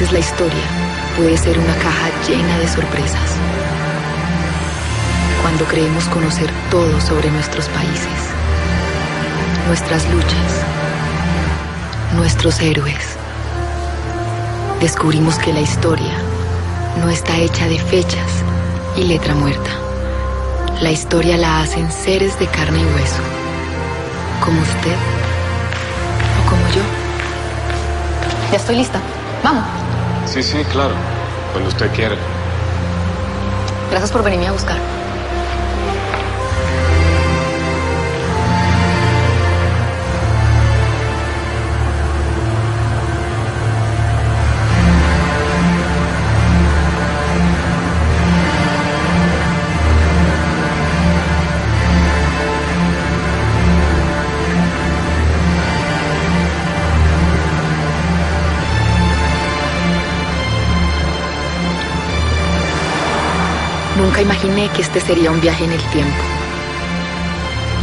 Veces la historia puede ser una caja llena de sorpresas. Cuando creemos conocer todo sobre nuestros países, nuestras luchas, nuestros héroes, descubrimos que la historia no está hecha de fechas y letra muerta. La historia la hacen seres de carne y hueso, como usted o como yo. Ya estoy lista. Vamos. Sí, sí, claro. Cuando usted quiera. Gracias por venirme a buscar. Nunca imaginé que este sería un viaje en el tiempo.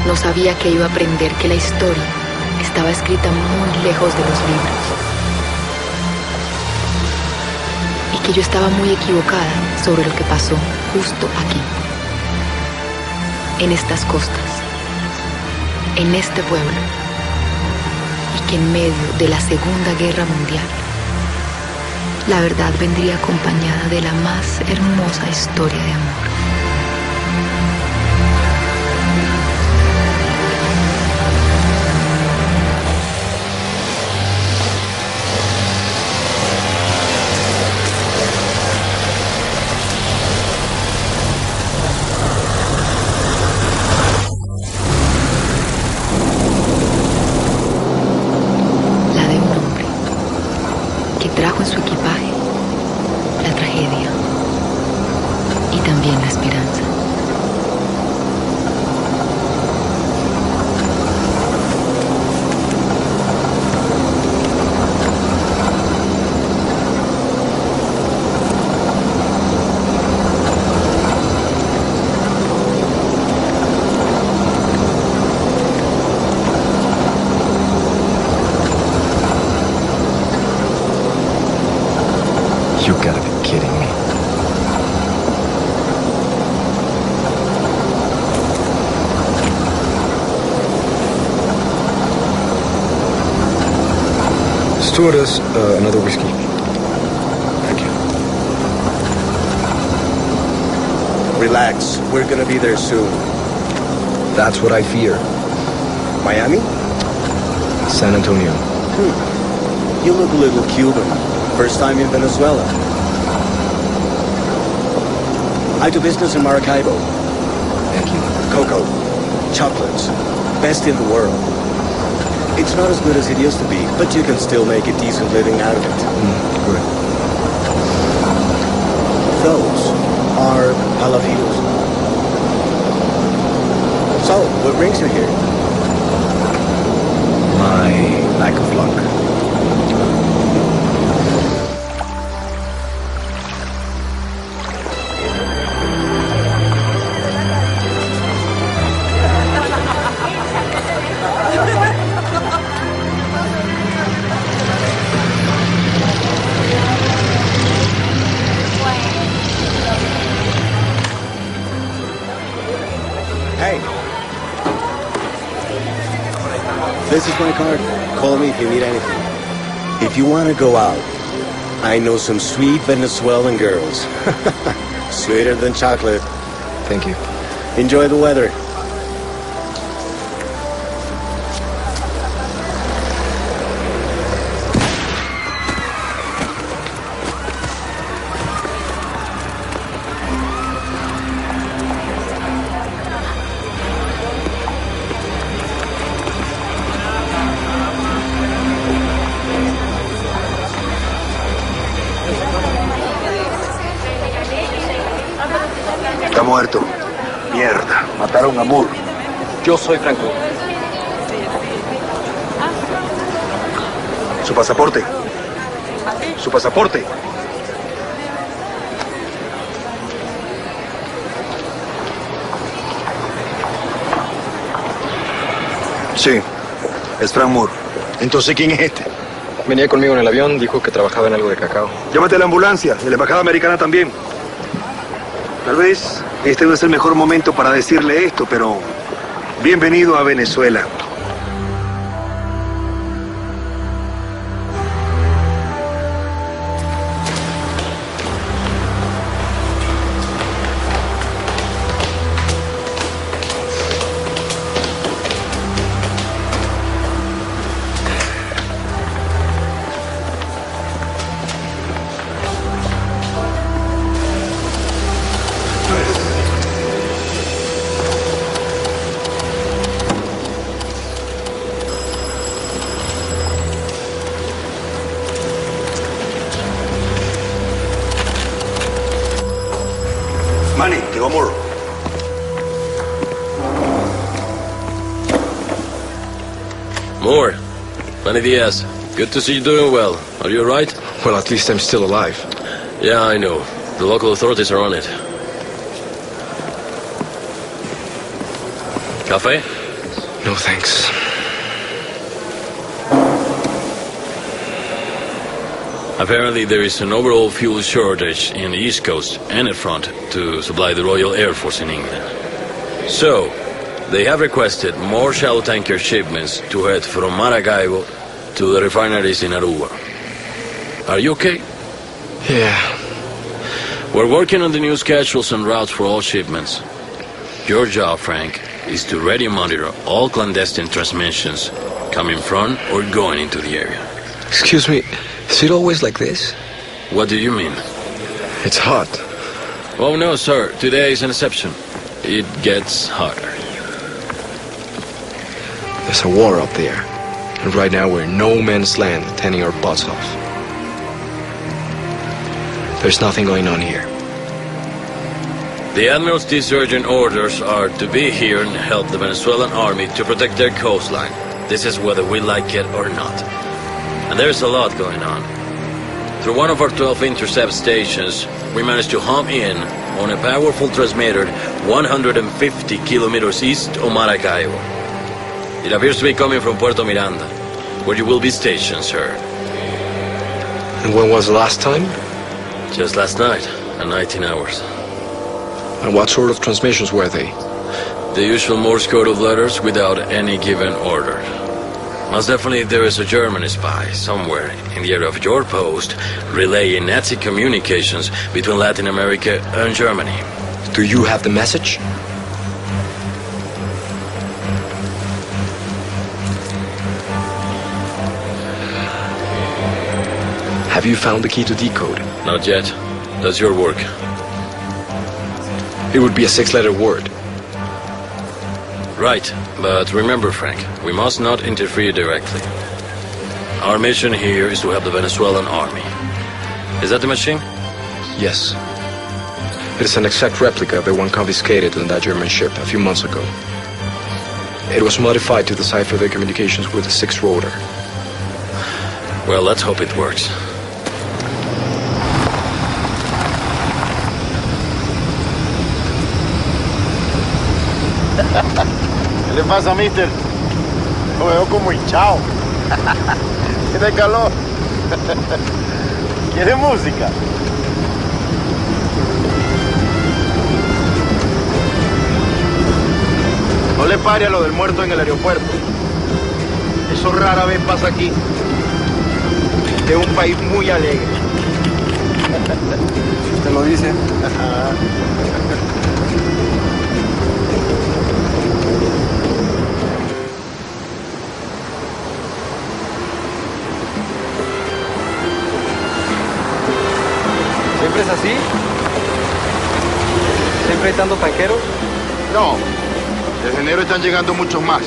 No sabía que iba a aprender que la historia estaba escrita muy lejos de los libros. Y que yo estaba muy equivocada sobre lo que pasó justo aquí. En estas costas. En este pueblo. Y que en medio de la Segunda Guerra Mundial la verdad vendría acompañada de la más hermosa historia de amor. Uh, another whiskey. Thank you. Relax. We're gonna be there soon. That's what I fear. Miami? San Antonio. You look a little Cuban. First time in Venezuela. I do business in Maracaibo. Thank you. Cocoa. Chocolates. Best in the world. It's not as good as it used to be, but you can still make a decent living out of it. Mm, good. Those are palafitos. So, what brings you here? My lack of luck. This is my card. Call me if you need anything. If you want to go out, I know some sweet Venezuelan girls. Sweeter than chocolate. Thank you. Enjoy the weather. Yo soy Franco. Su pasaporte. Su pasaporte. Sí, es Frank Moore. Entonces, ¿quién es este? Venía conmigo en el avión, dijo que trabajaba en algo de cacao. Llámate a la ambulancia, de la embajada americana también. Tal vez este no es el mejor momento para decirle esto, pero bienvenido a Venezuela. Manny Diaz. Good to see you doing well. Are you alright? Well, at least I'm still alive. Yeah, I know. The local authorities are on it. Cafe? No thanks. Apparently there is an overall fuel shortage in the East Coast and at front to supply the Royal Air Force in England. So, they have requested more shallow tanker shipments to head from Maracaibo to the refineries in Aruba. Are you okay? Yeah. We're working on the new schedules and routes for all shipments. Your job, Frank, is to ready monitor all clandestine transmissions coming from or going into the area. Excuse me, is it always like this? What do you mean? It's hot. Oh no, sir. Today is an exception. It gets hotter. There's a war up there. And right now we're in no man's land, tending our butts off. There's nothing going on here. The Admiralty's urgent orders are to be here and help the Venezuelan army to protect their coastline. This is whether we like it or not. And there's a lot going on. Through one of our 12 intercept stations, we managed to home in on a powerful transmitter 150 kilometers east of Maracaibo. It appears to be coming from Puerto Miranda, where you will be stationed, sir. And when was the last time? Just last night, at 19 hours. And what sort of transmissions were they? The usual Morse code of letters without any given order. Most definitely there is a German spy somewhere in the area of your post relaying Nazi communications between Latin America and Germany. Do you have the message? You found the key to decode? Not yet. That's your work. It would be a six-letter word. Right, but remember, Frank, we must not interfere directly. Our mission here is to help the Venezuelan army. Is that the machine? Yes. It is an exact replica of the one confiscated on that German ship a few months ago. It was modified to decipher the communications with the six rotor. Well, let's hope it works. ¿Qué le pasa, mister? Lo veo como hinchado. Tiene calor. ¿Quiere música? No le pare a lo del muerto en el aeropuerto. Eso rara vez pasa aquí. Es un país muy alegre. Si usted lo dice. ¿Siempre es así? ¿Siempre hay tanqueros? No, desde enero están llegando muchos más.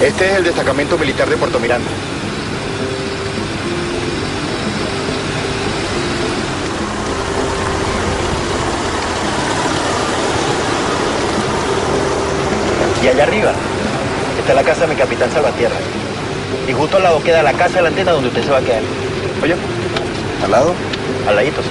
Este es el destacamento militar de Puerto Miranda. Y allá arriba está la casa de mi capitán Salvatierra. Y justo al lado queda la casa de la antena donde usted se va a quedar. Oye, ¿Al lado? Al ladito, sí.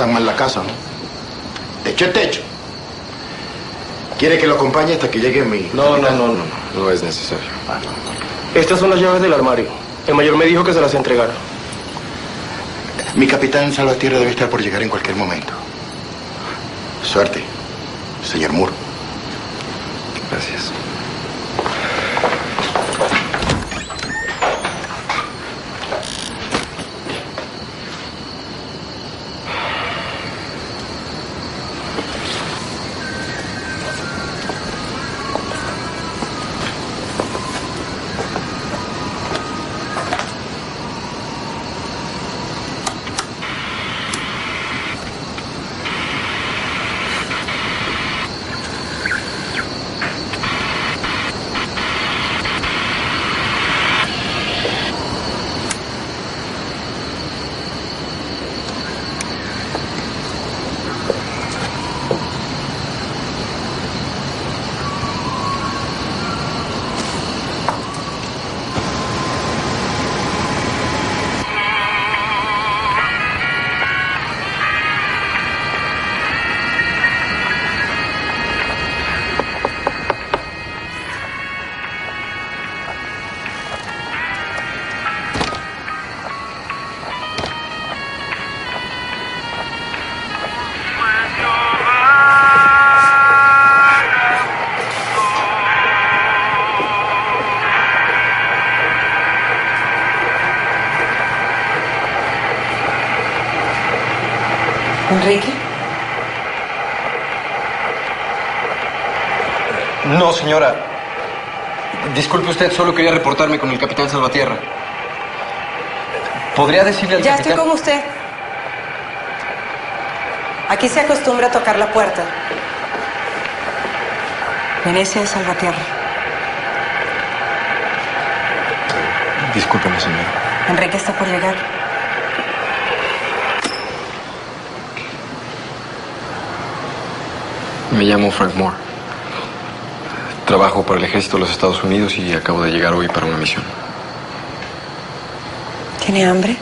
Tan mal la casa, ¿no? Techo es techo. ¿Quiere que lo acompañe hasta que llegue mi... No, no, no, no, no, no es necesario. Estas son las llaves del armario. El mayor me dijo que se las entregara. Mi capitán Salvatierra debe estar por llegar en cualquier momento. Suerte, señor Moore. Gracias. Señora. Disculpe usted, solo quería reportarme con el capitán Salvatierra. ¿Podría decirle al Ya capitán... estoy con usted. Aquí se acostumbra a tocar la puerta. Venecia de Salvatierra. Discúlpeme, señora. Enrique está por llegar. Me llamo Frank Moore. Trabajo para el ejército de los Estados Unidos y acabo de llegar hoy para una misión. ¿Tiene hambre?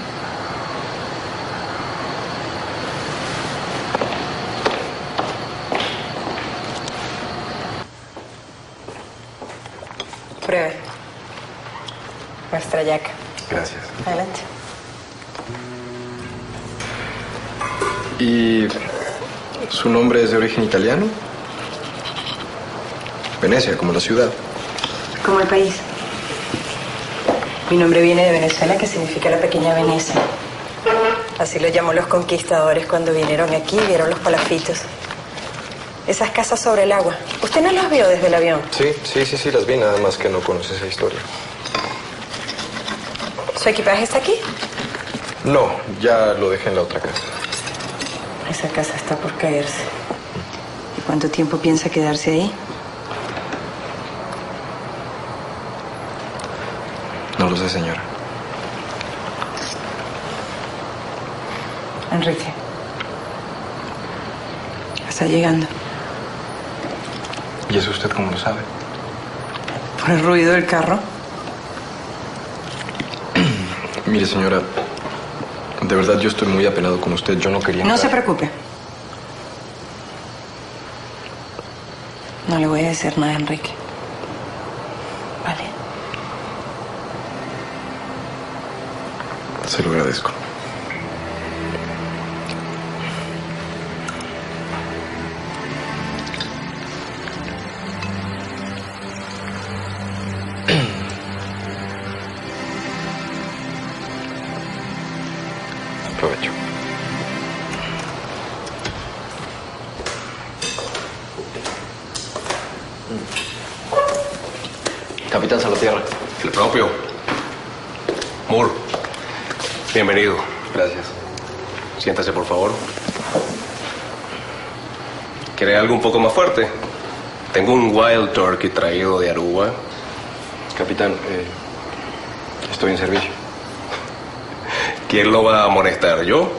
Pruebe. Nuestra yaca. Gracias. Adelante. ¿Y su nombre es de origen italiano? Venecia, como la ciudad. Como el país. Mi nombre viene de Venezuela, que significa la pequeña Venecia. Así lo llamó los conquistadores cuando vinieron aquí y vieron los palafitos. Esas casas sobre el agua. ¿Usted no las vio desde el avión? Sí, sí, sí, sí, las vi, nada más que no conoce esa historia. ¿Su equipaje está aquí? No, ya lo dejé en la otra casa. Esa casa está por caerse. ¿Y cuánto tiempo piensa quedarse ahí? No lo sé, señora. Enrique. Está llegando. ¿Y eso usted cómo lo sabe? Por el ruido del carro. Mire, señora, de verdad yo estoy muy apenado con usted. Yo no quería... No entrar. se preocupe. No le voy a decir nada a Enrique. Un Wild Turkey traído de Aruba. Capitán, eh, estoy en servicio. ¿Quién lo va a amonestar? ¿Yo?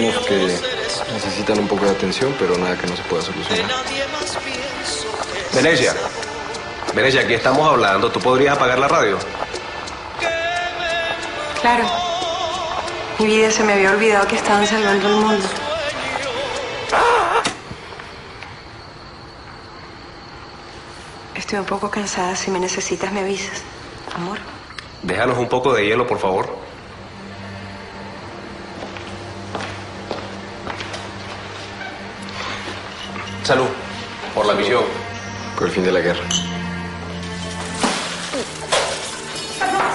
Que necesitan un poco de atención, pero nada que no se pueda solucionar. Venecia. Venecia, aquí estamos hablando. ¿Tú podrías apagar la radio? Claro. Mi vida se me había olvidado que estaban salvando el mundo. Estoy un poco cansada. Si me necesitas, me avisas. Amor. Déjanos un poco de hielo, por favor. Salud. Por la misión. Por el fin de la guerra.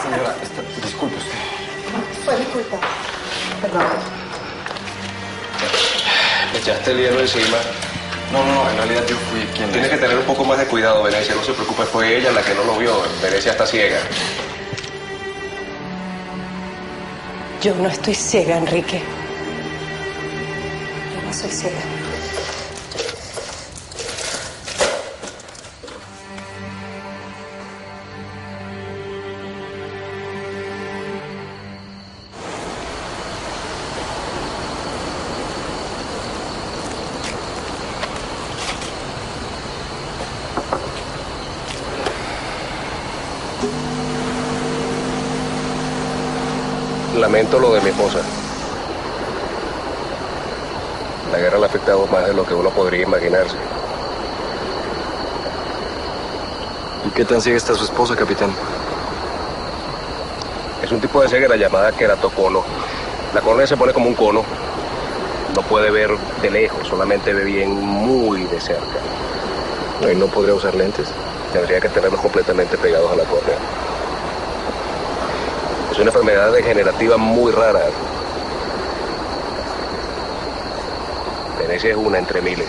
Señora, disculpe usted. Fue mi culpa. Perdón. Le echaste el hielo encima. No, no, no, en realidad yo fui quien... Tienes que tener un poco más de cuidado, Venecia. No se preocupe, fue ella la que no lo vio. Venecia está ciega. Yo no estoy ciega, Enrique. Yo no soy ciega. Lo de mi esposa. La guerra le ha afectado más de lo que uno podría imaginarse. ¿Y qué tan ciega está su esposa, capitán? Es un tipo de ceguera llamada queratocono. La córnea se pone como un cono. No puede ver de lejos, solamente ve bien muy de cerca. ¿Y no podría usar lentes? Tendría que tenerlos completamente pegados a la córnea. Es una enfermedad degenerativa muy rara. Venecia es una entre miles.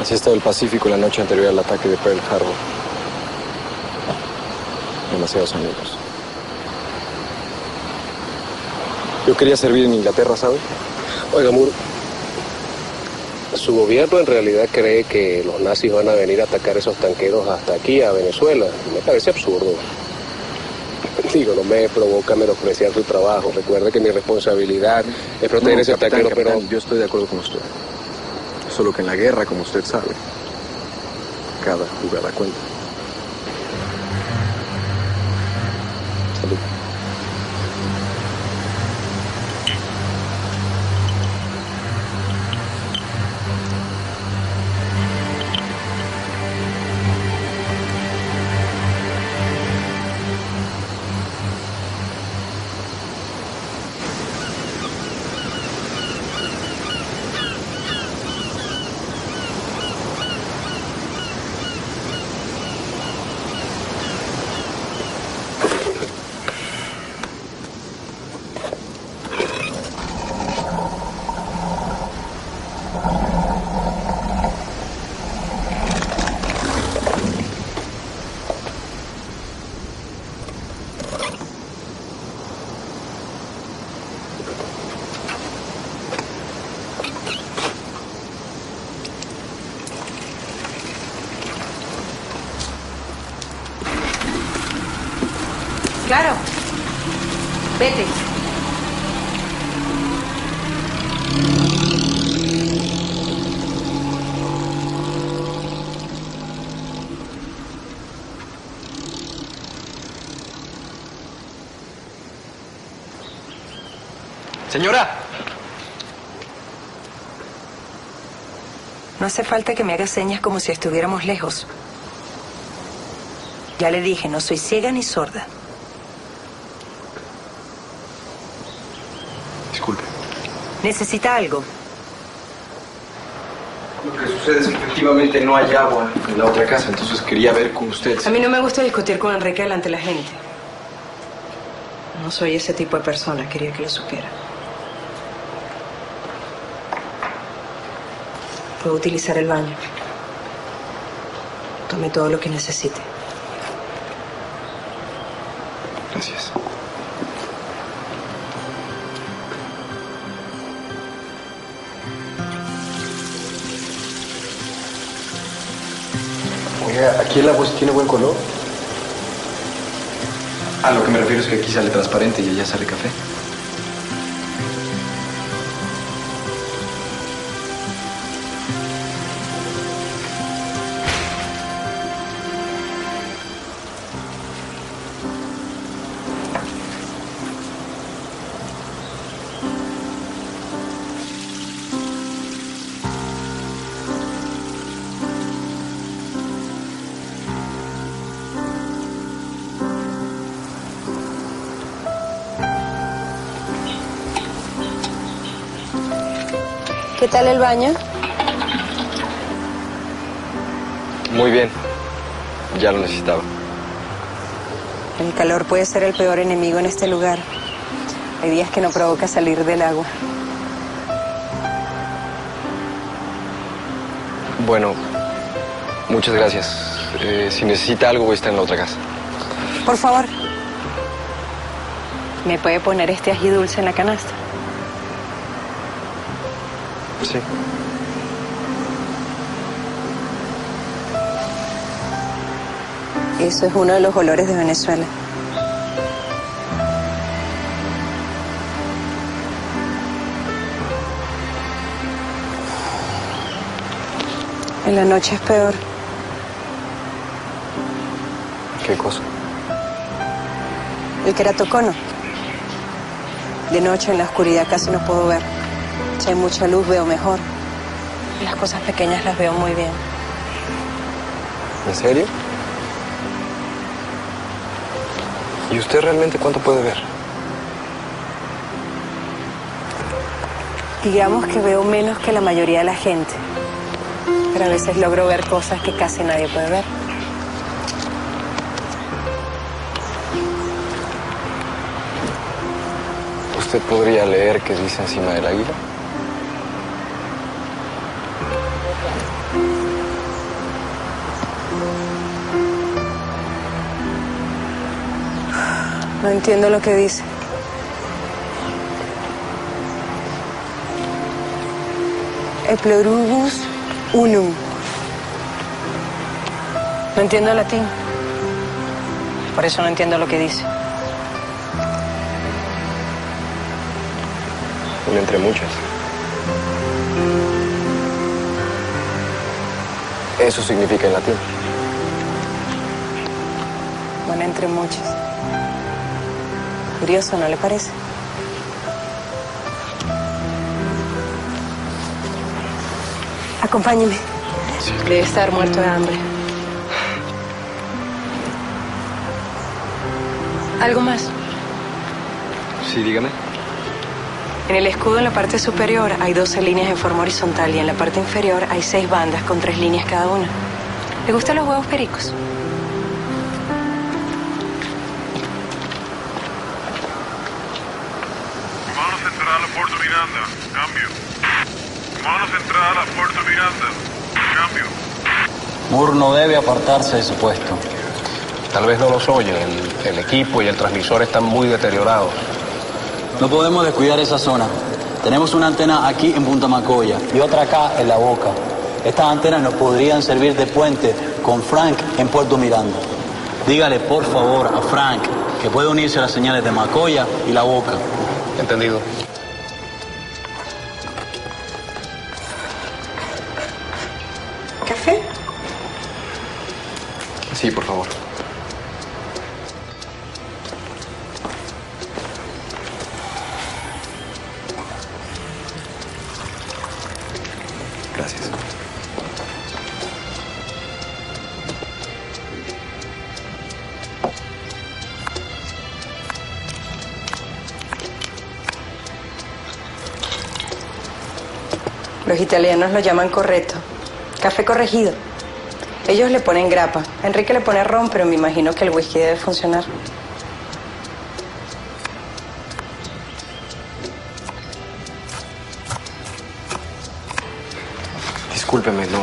Así estaba el Pacífico la noche anterior al ataque de Pearl Harbor. Demasiados amigos. Yo quería servir en Inglaterra, ¿sabe? Oiga, Moore, su gobierno en realidad cree que los nazis van a venir a atacar esos tanqueros hasta aquí, a Venezuela. Me parece absurdo. Digo, no me provoca menospreciar su trabajo. Recuerde que mi responsabilidad es proteger No, ese capitán, tanquero, pero... capitán, Yo estoy de acuerdo con usted. Solo que en la guerra, como usted sabe, cada jugada cuenta. Claro. Vete. Señora. No hace falta que me hagas señas como si estuviéramos lejos. Ya le dije, no soy ciega ni sorda. ¿Necesita algo? Lo que sucede es que efectivamente no hay agua en la otra casa, entonces quería ver con usted. A mí no me gusta discutir con Enrique delante de la gente. No soy ese tipo de persona, quería que lo supiera. Puedo utilizar el baño. Tome todo lo que necesite. ¿Aquí el agua tiene buen color? A lo que me refiero es que aquí sale transparente y allá sale café. ¿Qué tal el baño? Muy bien. Ya lo necesitaba. El calor puede ser el peor enemigo en este lugar. Hay días que no provoca salir del agua. Bueno, muchas gracias. Eh, si necesita algo, voy a estar en la otra casa. Por favor. ¿Me puede poner este ají dulce en la canasta? Sí. Eso es uno de los olores de Venezuela. En la noche es peor. ¿Qué cosa? El queratocono. De noche en la oscuridad casi no puedo ver. Si hay mucha luz veo mejor. Las cosas pequeñas las veo muy bien. ¿En serio? ¿Y usted realmente cuánto puede ver? Digamos que veo menos que la mayoría de la gente. Pero a veces logro ver cosas que casi nadie puede ver. ¿Usted podría leer qué dice encima del águila? No entiendo lo que dice. Eplorubus unum. No entiendo latín. Por eso no entiendo lo que dice. Una entre muchas. Eso significa en latín. Bueno, entre muchas. Curioso, ¿no le parece? Acompáñeme. Debe estar muerto de hambre. ¿Algo más? Sí, dígame. En el escudo en la parte superior hay 12 líneas en forma horizontal y en la parte inferior hay seis bandas con tres líneas cada una. ¿Le gustan los huevos pericos? No debe apartarse de su puesto. Tal vez no los oyen. El, el equipo y el transmisor están muy deteriorados. No podemos descuidar esa zona. Tenemos una antena aquí en Punta Macoya y otra acá en La Boca. Estas antenas nos podrían servir de puente con Frank en Puerto Miranda. Dígale, por favor, a Frank que puede unirse a las señales de Macoya y La Boca. Entendido. Los italianos lo llaman correcto. Café corregido. Ellos le ponen grapa. Enrique le pone ron, pero me imagino que el whisky debe funcionar. Discúlpeme, no.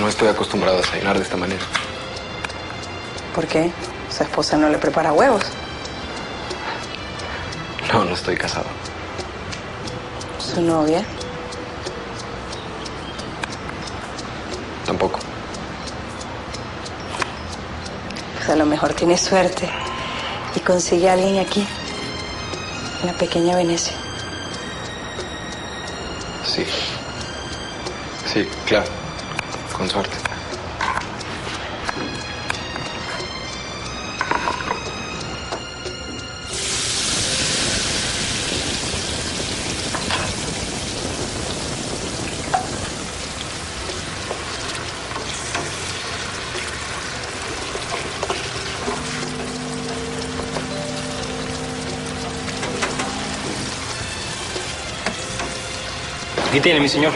No estoy acostumbrado a desayunar de esta manera. ¿Por qué? Su esposa no le prepara huevos. No, no estoy casado. Su novia. Tampoco. A lo mejor tiene suerte y consigue a alguien aquí, en la pequeña Venecia. Sí. Sí, claro. Con suerte. Tiene, mi señor.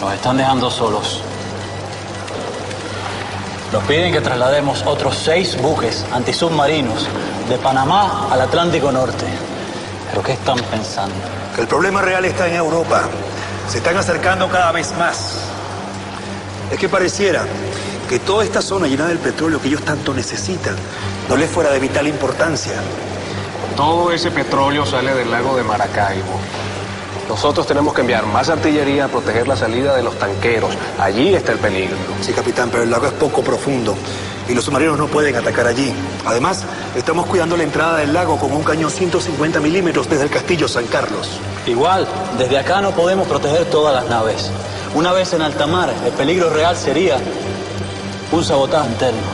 Nos están dejando solos. Nos piden que traslademos otros seis buques antisubmarinos de Panamá al Atlántico Norte. ¿Pero qué están pensando? Que el problema real está en Europa. Se están acercando cada vez más. Es que pareciera que toda esta zona llena del petróleo que ellos tanto necesitan no les fuera de vital importancia. Todo ese petróleo sale del lago de Maracaibo. Nosotros tenemos que enviar más artillería a proteger la salida de los tanqueros. Allí está el peligro. Sí, capitán, pero el lago es poco profundo y los submarinos no pueden atacar allí. Además, estamos cuidando la entrada del lago con un cañón 150 milímetros desde el castillo San Carlos. Igual, desde acá no podemos proteger todas las naves. Una vez en alta mar, el peligro real sería un sabotaje interno.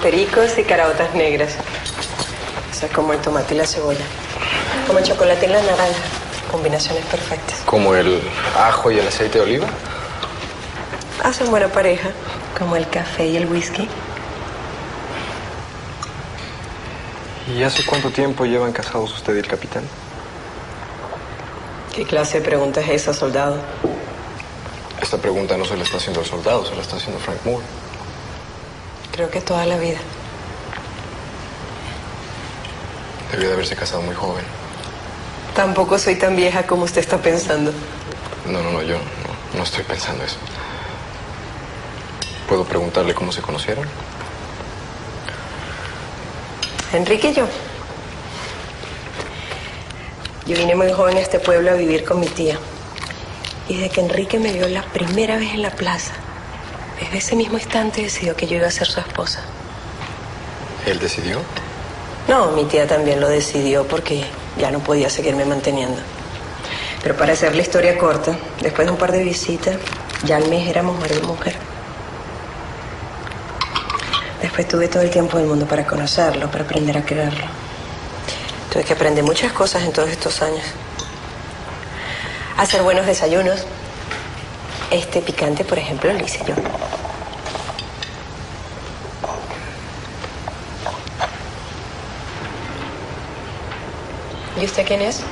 Pericos y caraotas negras. Eso es como el tomate y la cebolla. Como el chocolate y la naranja. Combinaciones perfectas. Como el ajo y el aceite de oliva. Hacen buena pareja. Como el café y el whisky. ¿Y hace cuánto tiempo llevan casados usted y el capitán? ¿Qué clase de pregunta es esa, soldado? Esta pregunta no se la está haciendo el soldado, se la está haciendo Frank Moore. Creo que toda la vida. Debió de haberse casado muy joven. Tampoco soy tan vieja como usted está pensando. No, no, no, yo no, no estoy pensando eso. ¿Puedo preguntarle cómo se conocieron? Enrique y yo. Yo vine muy joven a este pueblo a vivir con mi tía. Y desde que Enrique me vio la primera vez en la plaza, desde ese mismo instante decidió que yo iba a ser su esposa. ¿Él decidió? No, mi tía también lo decidió porque ya no podía seguirme manteniendo. Pero para hacer la historia corta, después de un par de visitas, ya al mes éramos marido y mujer. Después tuve todo el tiempo del mundo para conocerlo, para aprender a quererlo. Tuve que aprender muchas cosas en todos estos años. Hacer buenos desayunos. Este picante, por ejemplo, lo hice yo. ¿Y usted quién es?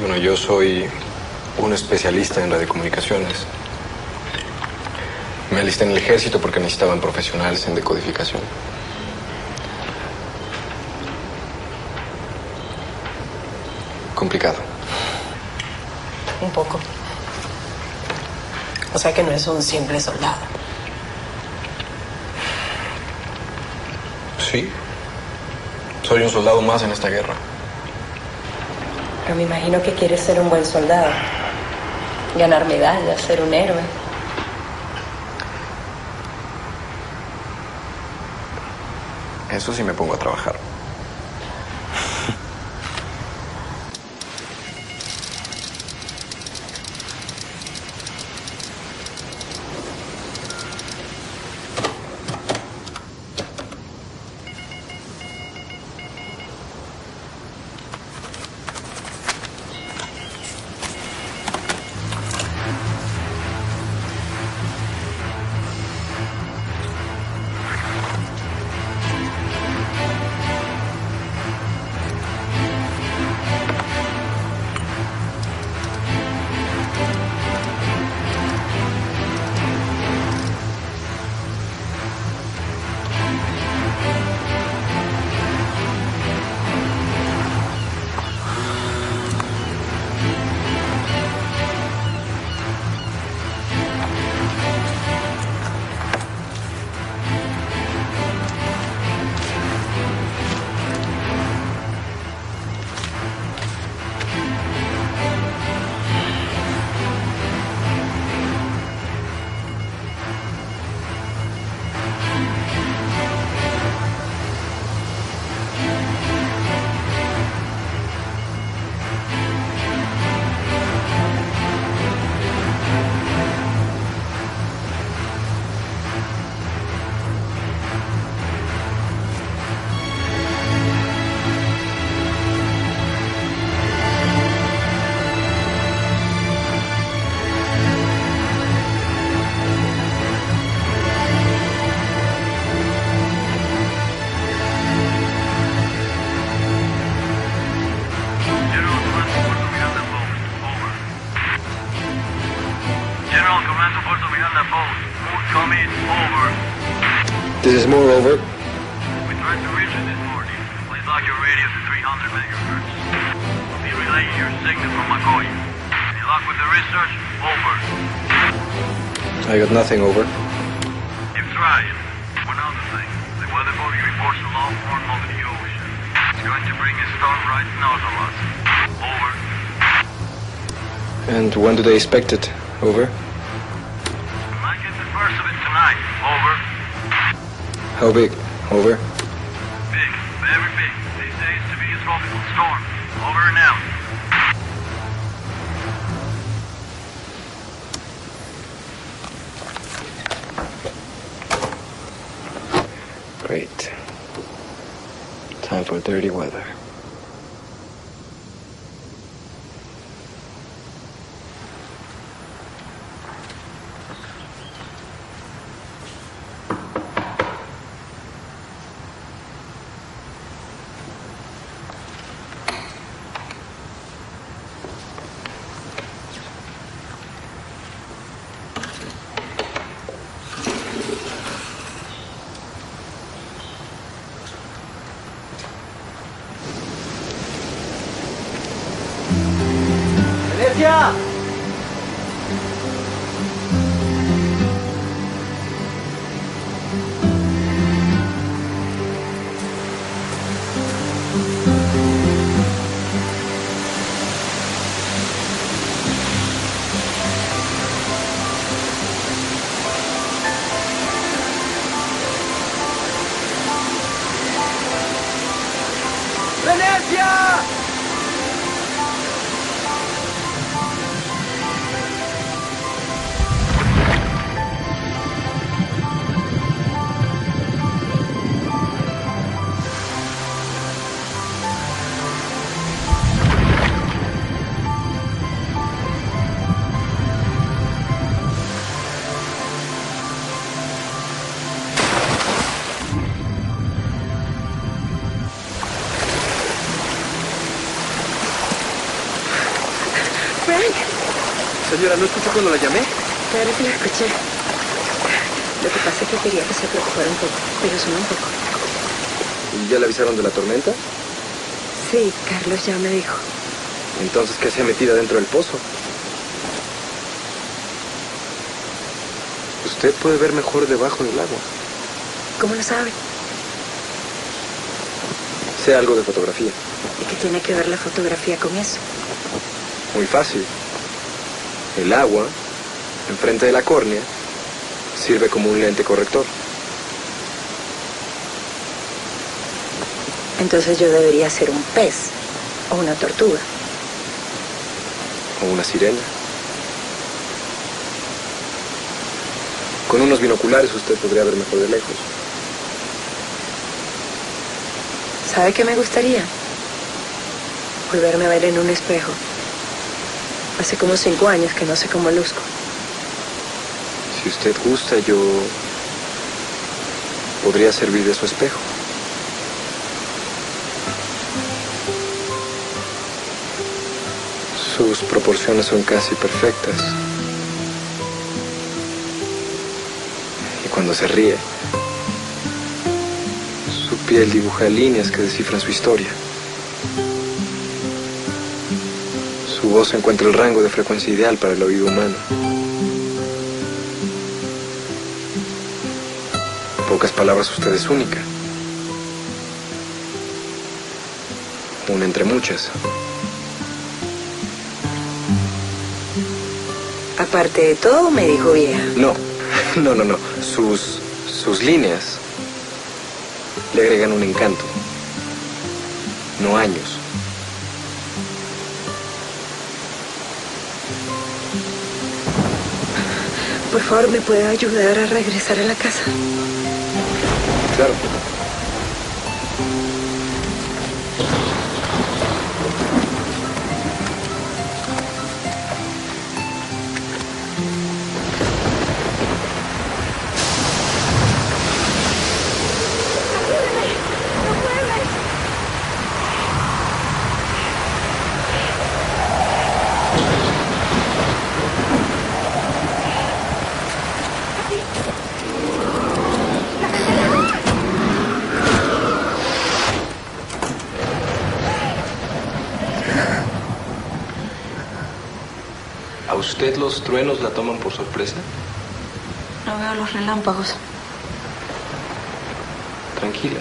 Bueno, yo soy un especialista en radiocomunicaciones. Me alisté en el ejército porque necesitaban profesionales en decodificación. Complicado. Un poco. O sea que no es un simple soldado. Sí. Soy un soldado más en esta guerra. Pero me imagino que quiere ser un buen soldado. Ganar medallas, ser un héroe. Eso sí me pongo a trabajar. Expect it? Over. Might get the first of it tonight. Over. How big? Over. Señora, ¿no escuchó cuando la llamé? claro que lo escuché. Lo que pasa es que quería que se preocupara un poco, pero solo un poco. ¿Y ya le avisaron de la tormenta? Sí, Carlos ya me dijo. Entonces, ¿qué hacía metida dentro del pozo? Usted puede ver mejor debajo del agua. ¿Cómo lo sabe? Sé algo de fotografía. ¿Y qué tiene que ver la fotografía con eso? Muy fácil. El agua, enfrente de la córnea, sirve como un lente corrector. Entonces yo debería ser un pez o una tortuga. O una sirena. Con unos binoculares usted podría ver mejor de lejos. ¿Sabe qué me gustaría? Volverme a ver en un espejo. Hace como cinco años que no sé cómo luzco. Si usted gusta, yo podría servir de su espejo. Sus proporciones son casi perfectas. Y cuando se ríe, su piel dibuja líneas que descifran su historia. Su voz encuentra el rango de frecuencia ideal para el oído humano. En pocas palabras, usted es única. Una entre muchas. Aparte de todo, me dijo vieja. No, no, no, no. Sus, sus líneas le agregan un encanto. No años. Por favor, ¿me puede ayudar a regresar a la casa? Claro. Los truenos la toman por sorpresa? No veo los relámpagos. Tranquila.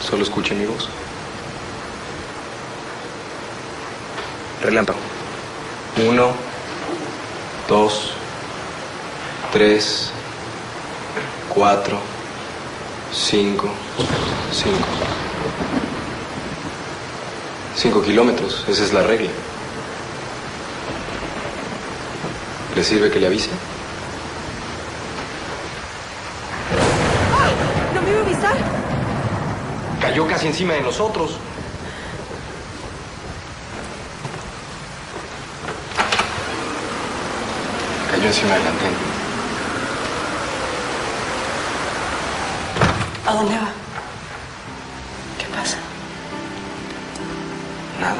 Solo escuche mi voz. Relámpago. Uno, dos, tres, cuatro, cinco, cinco. Cinco kilómetros, esa es la regla. ¿Le sirve que le avise? ¿No me iba a avisar? Cayó casi encima de nosotros. Cayó encima de la antena. ¿A dónde va? ¿Qué pasa? Nada,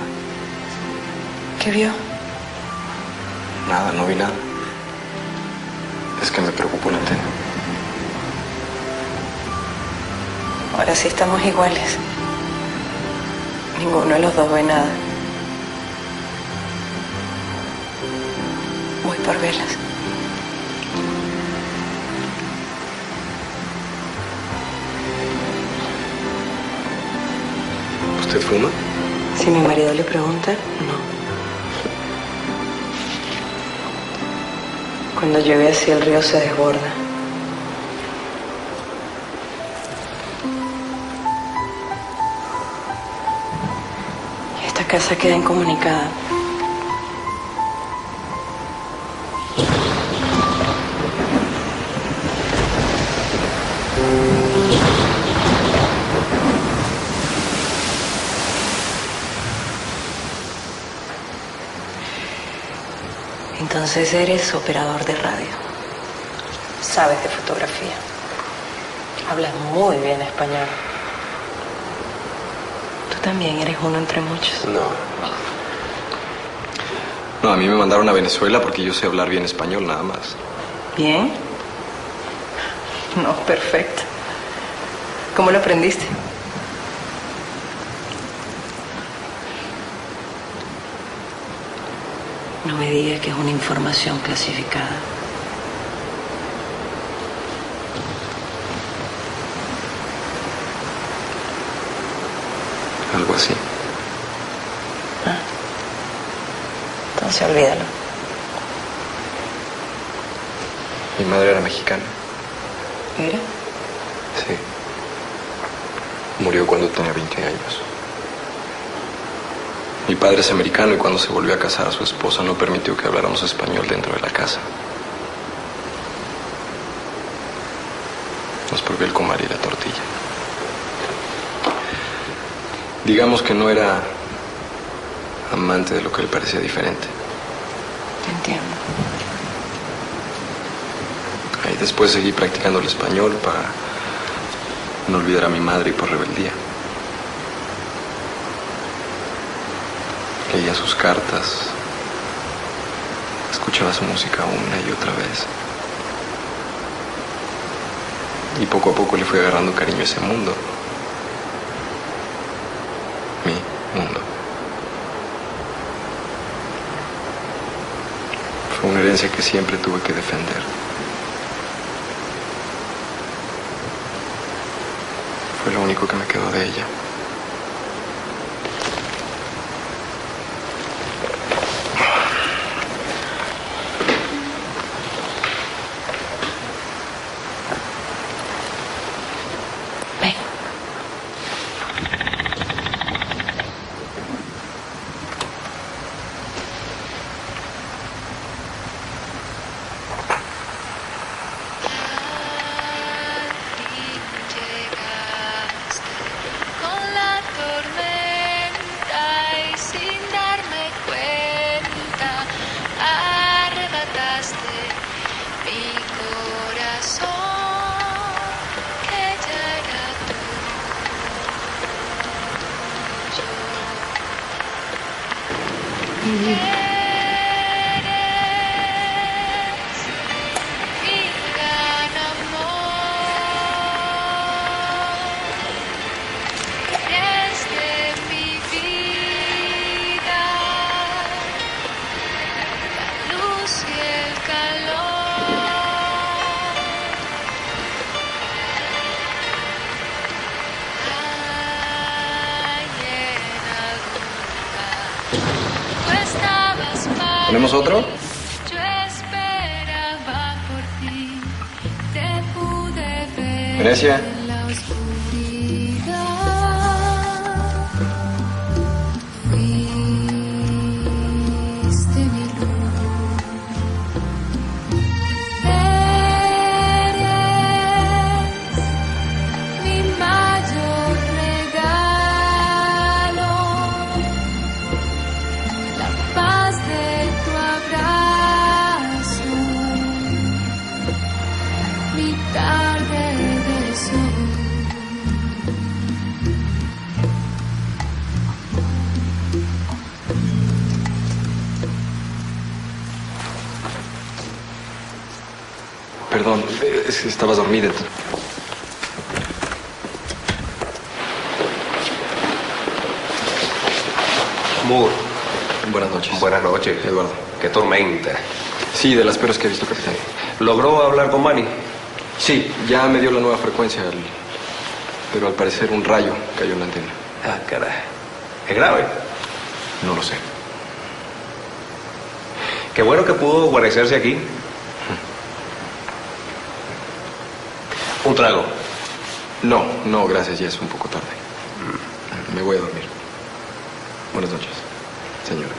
¿Qué vio? nada, no vi nada. Ahora sí estamos iguales. Ninguno de los dos ve nada. Voy por velas. ¿Usted fuma? Si mi marido le pregunta, no. Cuando llueve así el río se desborda. Casa queda incomunicada. Entonces eres operador de radio. Sabes de fotografía. Hablas muy bien español. También eres uno entre muchos. No. No, a mí me mandaron a Venezuela porque yo sé hablar bien español nada más. ¿Bien? No, perfecto. ¿Cómo lo aprendiste? No me digas que es una información clasificada. Algo así. Olvídalo. Mi madre era mexicana. ¿Era? Sí. Murió cuando tenía 20 años. Mi padre es americano y cuando se volvió a casar a su esposa no permitió que habláramos español dentro de la casa. Nos prohibió el comal y la tortilla. Digamos que no era amante de lo que le parecía diferente. Entiendo. Y después seguí practicando el español para no olvidar a mi madre y por rebeldía. Leía sus cartas, escuchaba su música una y otra vez. Y poco a poco le fui agarrando cariño a ese mundo. Mi mundo. Que siempre tuve que defender. Fue lo único que me quedó de ella. Estabas dormida. Moore. Buenas noches. Buenas noches. Eduardo. Qué tormenta. Sí, de las peores que he visto, capitán. ¿Logró hablar con Manny? Sí, ya me dio la nueva frecuencia, al- pero al parecer un rayo cayó en la antena. Ah, caray. ¿Es grave? No lo sé. Qué bueno que pudo guarecerse aquí. Un trago. No, no, gracias, ya es un poco tarde. Me voy a dormir. Buenas noches, señora.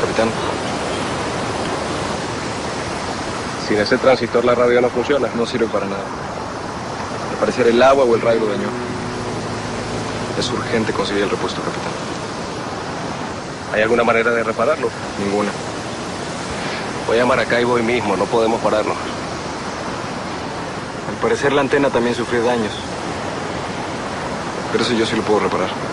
Capitán, Sin ese transistor la radio no funciona. no sirve para nada. Al parecer el agua o el rayo lo dañó. Es urgente conseguir el repuesto, capitán. ¿Hay alguna manera de repararlo? Ninguna. Voy a Maracaibo hoy mismo, no podemos pararnos. Al parecer la antena también sufrió daños. Pero eso yo sí lo puedo reparar.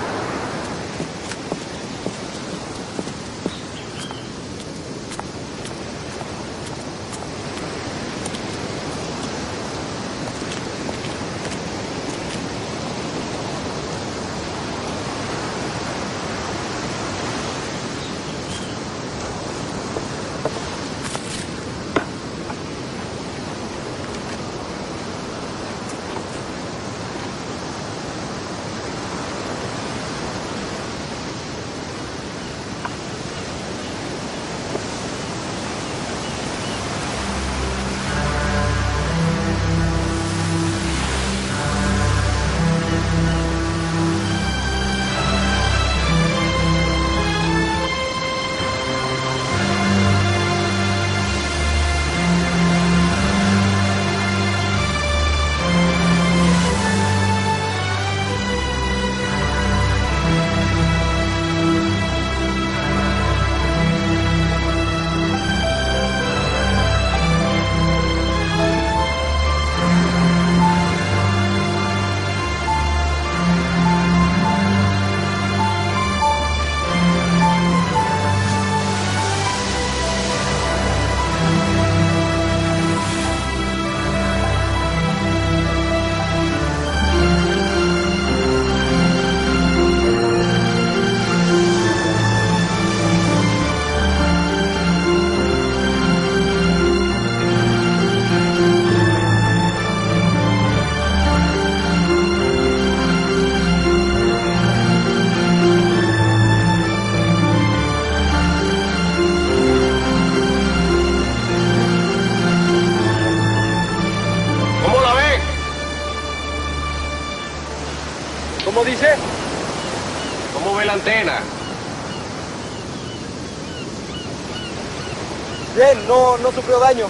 Sufrió daño.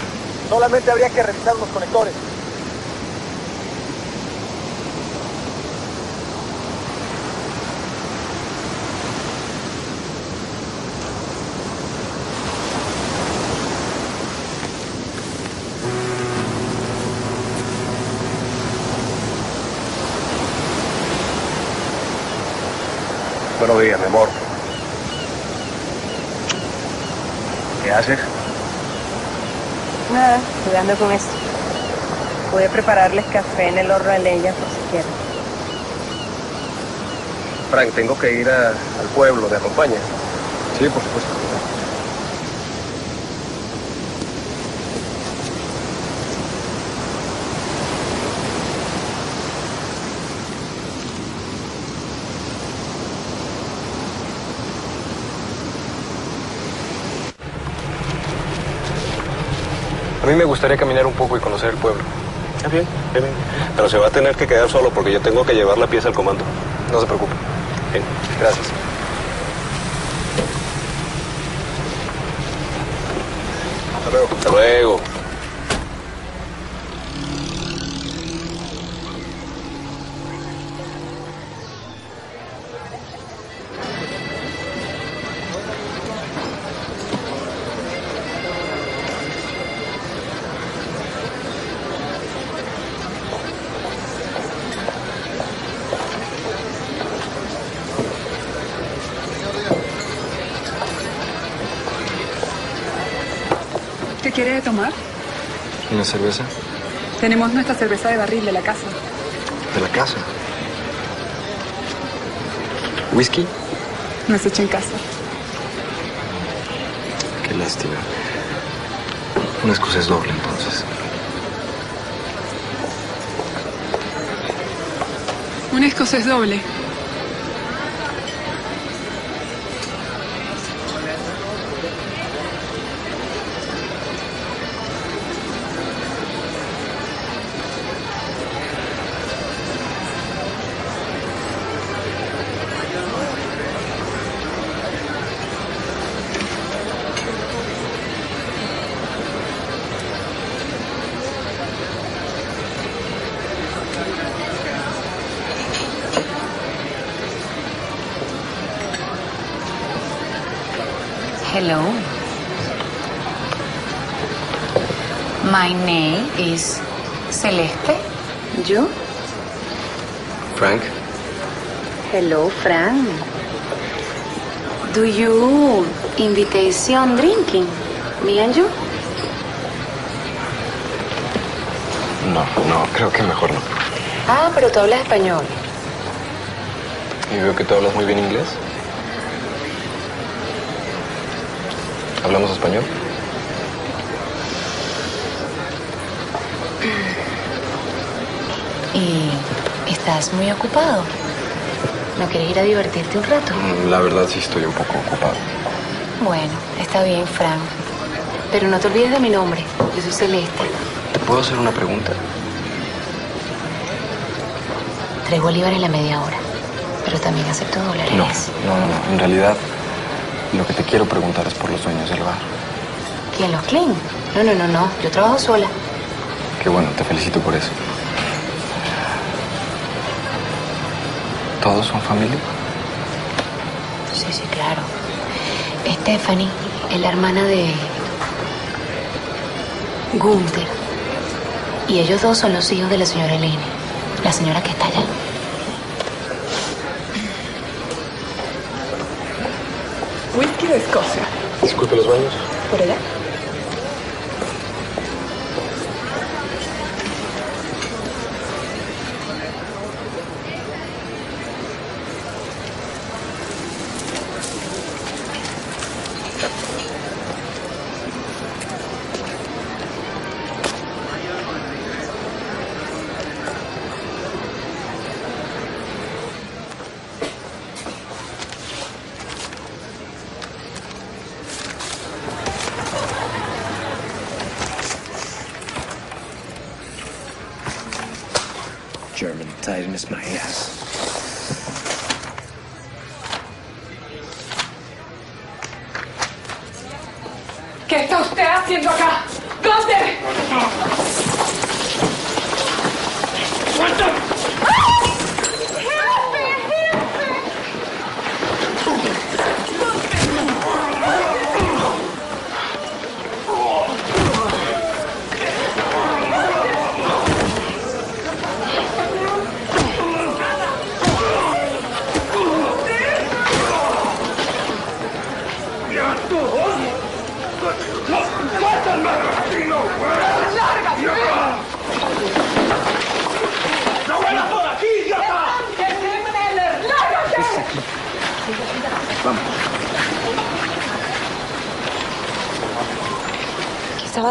Solamente habría que revisar los conectores. Buenos días, mi amor. ¿Qué haces? Nada, jugando con esto. Voy prepararles café en el horno de leña por si quieren. Frank, tengo que ir al pueblo, ¿me acompaña? Sí, por supuesto. A mí me gustaría caminar un poco y conocer el pueblo. Está bien, está bien. Pero se va a tener que quedar solo porque yo tengo que llevar la pieza al comando. No se preocupe. Bien. Gracias. Hasta luego. Hasta luego. ¿Una cerveza? Tenemos nuestra cerveza de barril de la casa. ¿De la casa? ¿Whisky? No es hecha en casa. Qué lástima. Una escocés doble, entonces. Un escocés doble. Hello. My name is Celeste. ¿Yo? Frank? Hello, Frank. Do you invitation drinking? Me and you? No, no, creo que mejor no. Ah, pero tú hablas español. Y veo que tú hablas muy bien inglés. ¿Hablamos español? ¿Y estás muy ocupado? ¿No quieres ir a divertirte un rato? Mm, La verdad sí estoy un poco ocupado. Bueno, está bien, Frank. Pero no te olvides de mi nombre. Yo soy Celeste. ¿Te puedo hacer una pregunta? Tres bolívares la media hora. Pero también acepto dólares. No, no, no, no. En realidad, lo que te quiero preguntar es por los dueños del bar. ¿Quién los clean? No, no, no, no. Yo trabajo sola. Qué bueno, te felicito por eso. ¿Todos son familia? Sí, sí, claro. Stephanie es la hermana de Gunther. Y ellos dos son los hijos de la señora Elena, la señora que está allá. Whisky de Escocia. Disculpe los baños. ¿Por allá?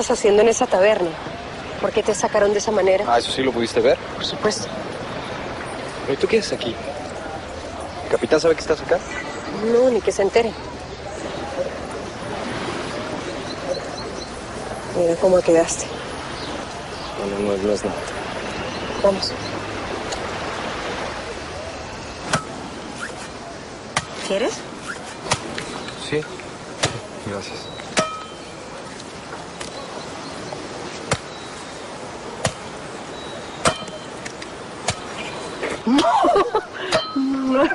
Estabas haciendo en esa taberna? ¿Por qué te sacaron de esa manera? Ah, eso sí lo pudiste ver. Por supuesto. ¿Pero tú qué haces aquí? ¿El capitán sabe que estás acá? No, ni que se entere. Mira cómo quedaste. No, no, no, no es nada. Vamos. ¿Quieres? Sí. Gracias.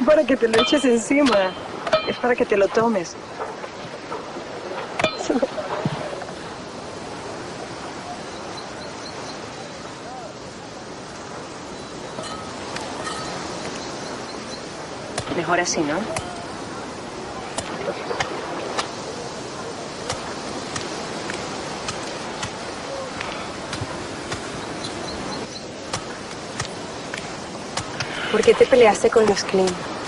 Para que te lo eches encima, es para que te lo tomes. Mejor así, ¿no? ¿Por qué te peleaste con los Klein?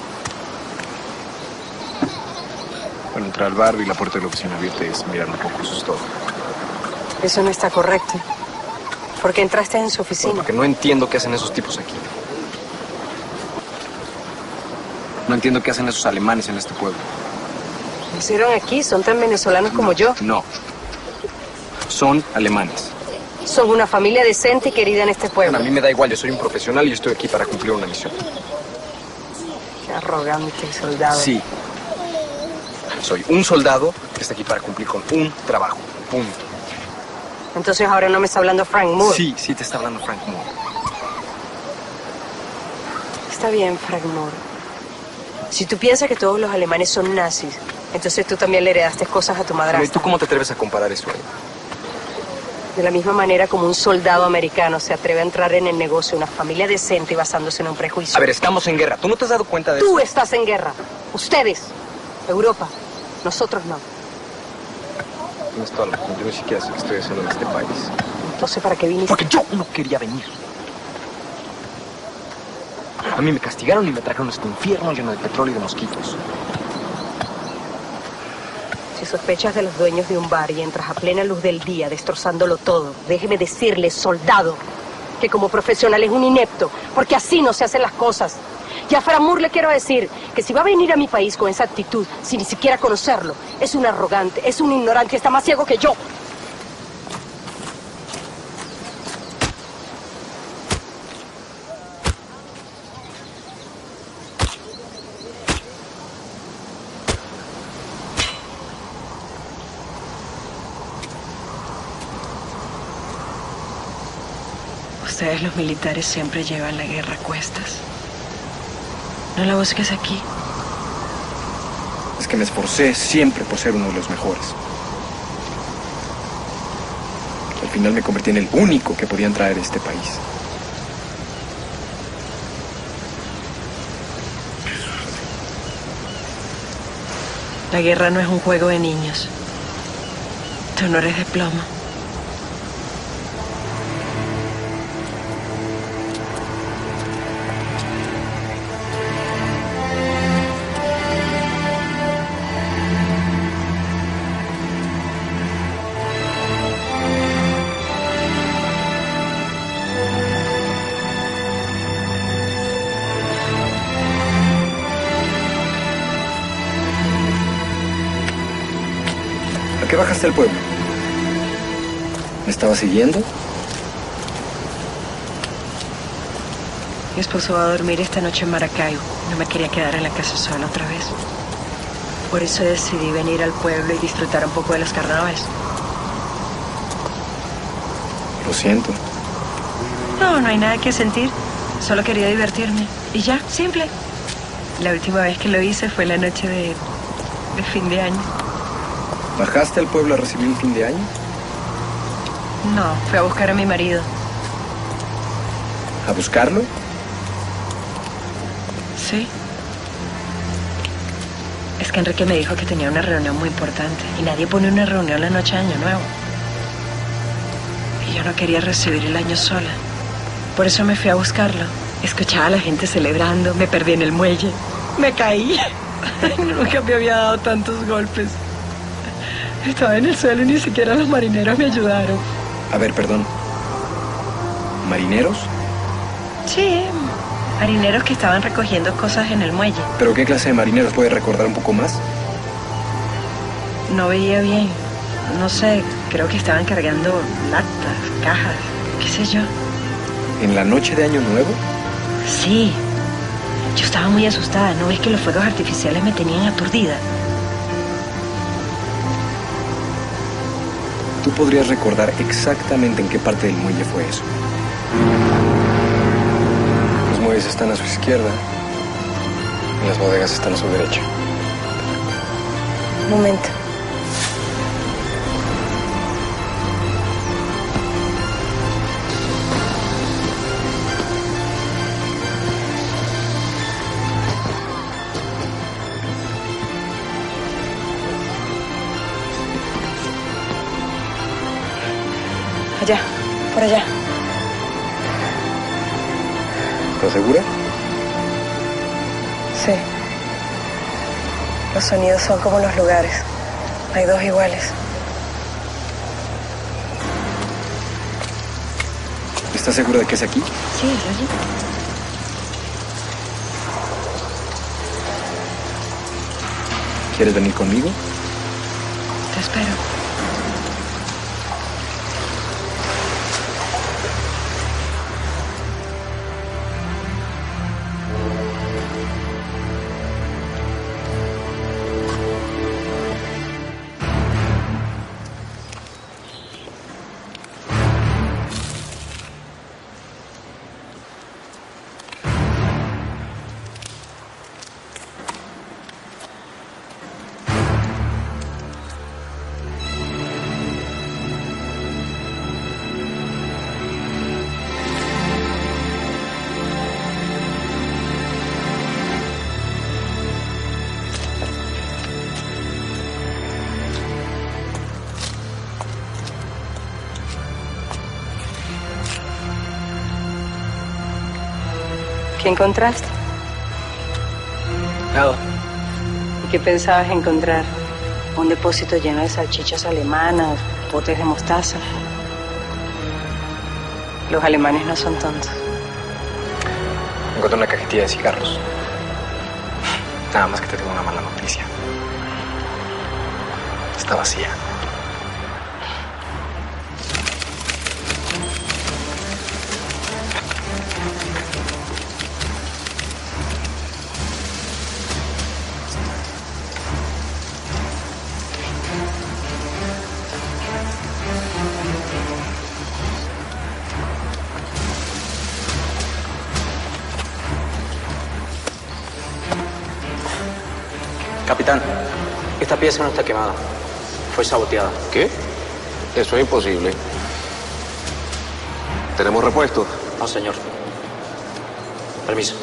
Entrar al bar y la puerta de la oficina abierta es mirar un poco, eso es todo. Eso no está correcto. ¿Por qué entraste en su oficina? Porque no entiendo qué hacen esos tipos aquí. No entiendo qué hacen esos alemanes en este pueblo. Nacieron aquí, son tan venezolanos como yo. No. Son alemanes. Son una familia decente y querida en este pueblo. Bueno, a mí me da igual, yo soy un profesional y yo estoy aquí para cumplir una misión. Qué arrogante soldado. Sí. Soy un soldado que está aquí para cumplir con un trabajo. Punto. Entonces ahora no me está hablando Frank Moore. Sí, sí te está hablando Frank Moore. Está bien, Frank Moore. Si tú piensas que todos los alemanes son nazis, entonces tú también le heredaste cosas a tu Pero, ¿Y madrastra. tú cómo te atreves a comparar eso? eh? De la misma manera como un soldado americano se atreve a entrar en el negocio de una familia decente basándose en un prejuicio. A ver, estamos en guerra. ¿Tú no te has dado cuenta de Tú eso? estás en guerra. Ustedes. Europa. Nosotros no. Tienes toda la razón. Yo ni siquiera sé qué estoy haciendo en este país. Entonces, ¿para qué viniste? Porque yo no quería venir. A mí me castigaron y me trajeron a este infierno lleno de petróleo y de mosquitos. Si sospechas de los dueños de un bar y entras a plena luz del día destrozándolo todo, déjeme decirle, soldado, que como profesional es un inepto, porque así no se hacen las cosas. Y a Frank Moore le quiero decir que si va a venir a mi país con esa actitud, sin ni siquiera conocerlo, es un arrogante, es un ignorante, está más ciego que yo. Ustedes los militares siempre llevan la guerra a cuestas. No la busques aquí. Es que me esforcé siempre por ser uno de los mejores. Al final me convertí en el único que podían traer a este país. La guerra no es un juego de niños. Tú no eres de plomo. ¿A qué bajaste al pueblo? ¿Me estaba siguiendo? Mi esposo va a dormir esta noche en Maracaibo. No me quería quedar en la casa sola otra vez. Por eso decidí venir al pueblo y disfrutar un poco de los carnavales. Lo siento. No, no hay nada que sentir. Solo quería divertirme. Y ya, simple. La última vez que lo hice fue la noche de, de fin de año. ¿Bajaste al pueblo a recibir un fin de año? No, fui a buscar a mi marido. ¿A buscarlo? Sí. Es que Enrique me dijo que tenía una reunión muy importante y nadie pone una reunión la noche de Año Nuevo. Y yo no quería recibir el año sola. Por eso me fui a buscarlo. Escuchaba a la gente celebrando, me perdí en el muelle. Me caí. Nunca me había dado tantos golpes. Estaba en el suelo y ni siquiera los marineros me ayudaron. A ver, perdón. ¿Marineros? Sí, marineros que estaban recogiendo cosas en el muelle. ¿Pero qué clase de marineros? ¿Puede recordar un poco más? No veía bien. No sé, creo que estaban cargando latas, cajas, qué sé yo. ¿En la noche de Año Nuevo? Sí. Yo estaba muy asustada. ¿No ves que los fuegos artificiales me tenían aturdida? Tú podrías recordar exactamente en qué parte del muelle fue eso. Los muelles están a su izquierda y las bodegas están a su derecha. Momento. Allá. ¿Estás segura? Sí. Los sonidos son como los lugares. Hay dos iguales. ¿Estás segura de que es aquí? Sí, es allí. ¿Quieres venir conmigo? Te espero. Encontraste? ¿Y qué pensabas encontrar? Un depósito lleno de salchichas alemanas, botes de mostaza. Los alemanes no son tontos. Encontré una cajetilla de cigarros. Nada más que te tengo una mala noticia. Está vacía. Pieza no está quemada. Fue saboteada. ¿Qué? Eso es imposible. ¿Tenemos repuestos? No, señor. Permiso.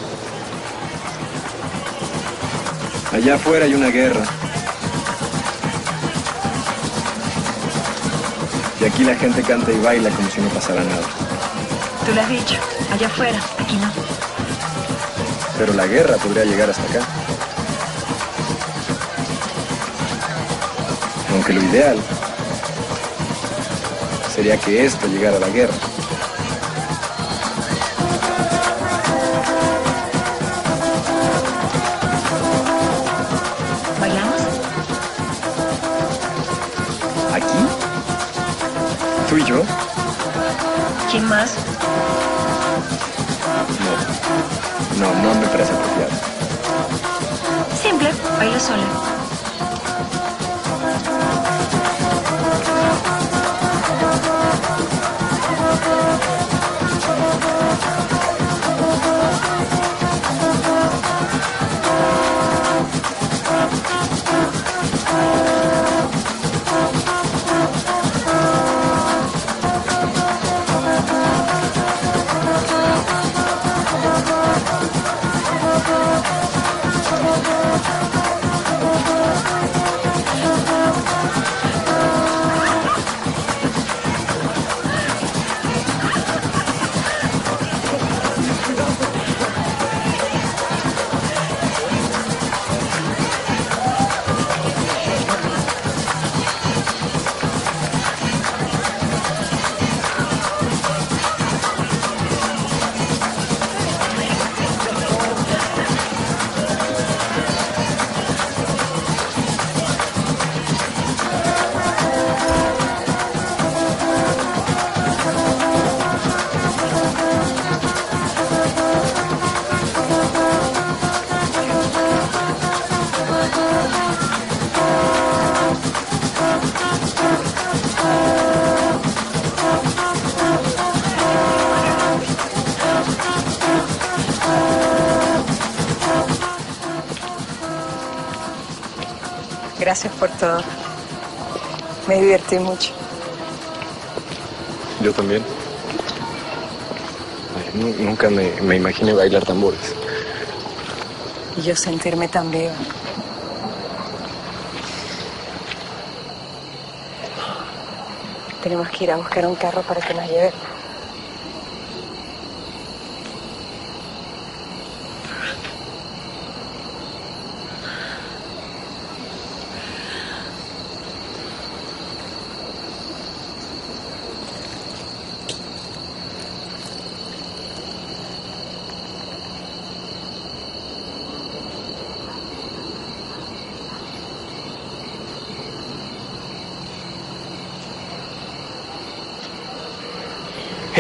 Allá afuera hay una guerra. Y aquí la gente canta y baila como si no pasara nada. Tú lo has dicho. Allá afuera, aquí no. Pero la guerra podría llegar hasta acá. Aunque lo ideal sería que esto llegara a la guerra. ¿Bailamos? ¿Aquí? ¿Tú y yo? ¿Quién más? No. No, no me parece apropiado. Simple, baila sola. Todo. Me divertí mucho. Yo también. Nunca me, me imaginé bailar tambores. Y yo sentirme tan viva. Tenemos que ir a buscar un carro para que nos lleve.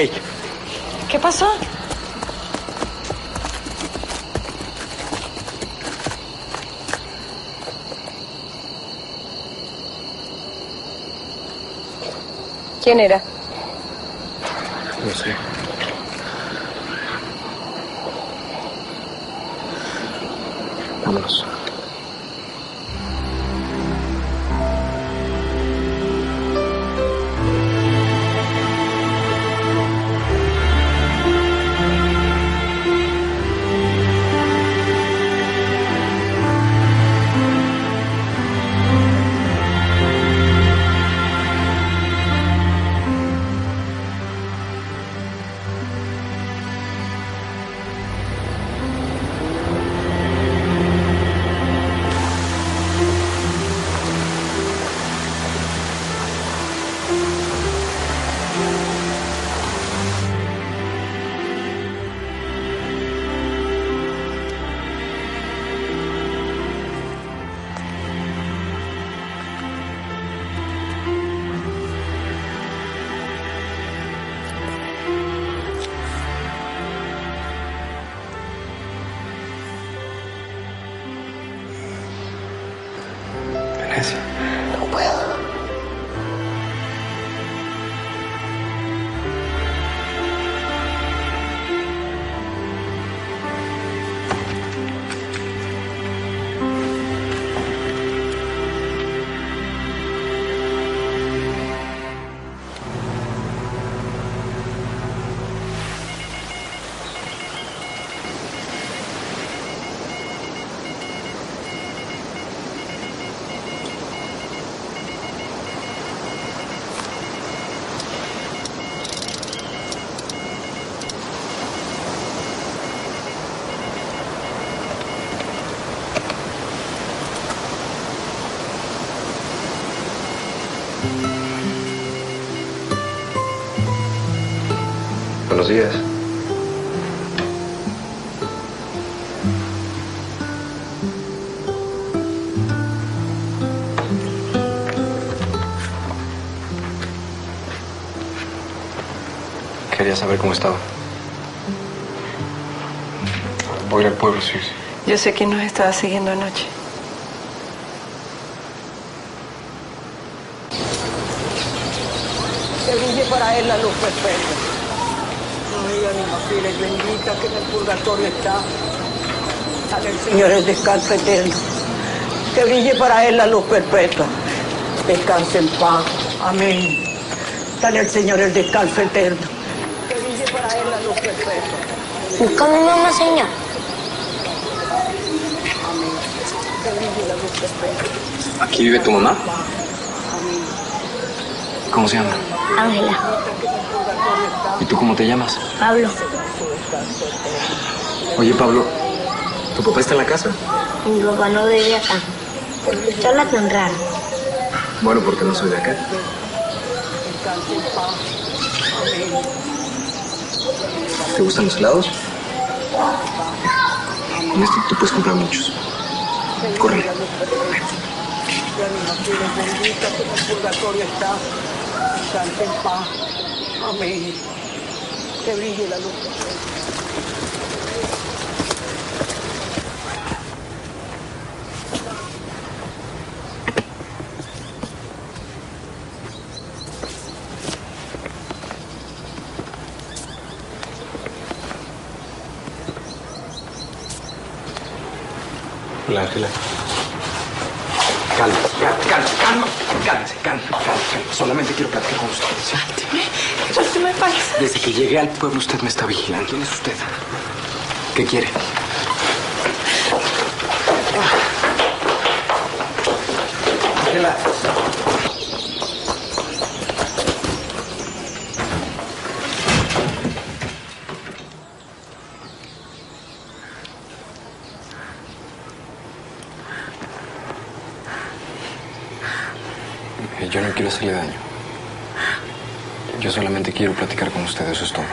Hey, ¿Qué pasó? ¿Quién era? no sé. Vámonos. Buenos días. Quería saber cómo estaba. Voy al pueblo, sí. Yo sé quién nos estaba siguiendo anoche. Que brille para él la luz perfecta. Y bendita que en el purgatorio está. Dale el Señor el descanso eterno. Que brille para él la luz perpetua. Descanse en paz. Amén. Dale al Señor el descanso eterno. Que brille para él la luz perpetua. Busca a mi mamá, señor. Amén. Que brille la luz perpetua. ¿Aquí vive tu mamá? ¿Cómo se llama? Ángela, ¿Y tú cómo te llamas? Pablo, Oye, Pablo, ¿tu papá está en la casa? mi papá no vive acá. ¿Por qué habla tan raro? Bueno, porque no soy de acá. Descanse en paz. Amén. ¿Te gustan los helados? Con este tú puedes comprar muchos. Corre. En en. Amén. Que brille la luz. Hola, Ángela. calma, calma, calma, calma, cálmese, calma, calma, calma. Solamente quiero platicar con usted. Desde que llegué al pueblo usted me está vigilando. ¿Quién es usted? ¿Qué quiere? Ángela. Eh, Yo no quiero hacerle daño. Yo solamente quiero platicar con usted, eso es todo.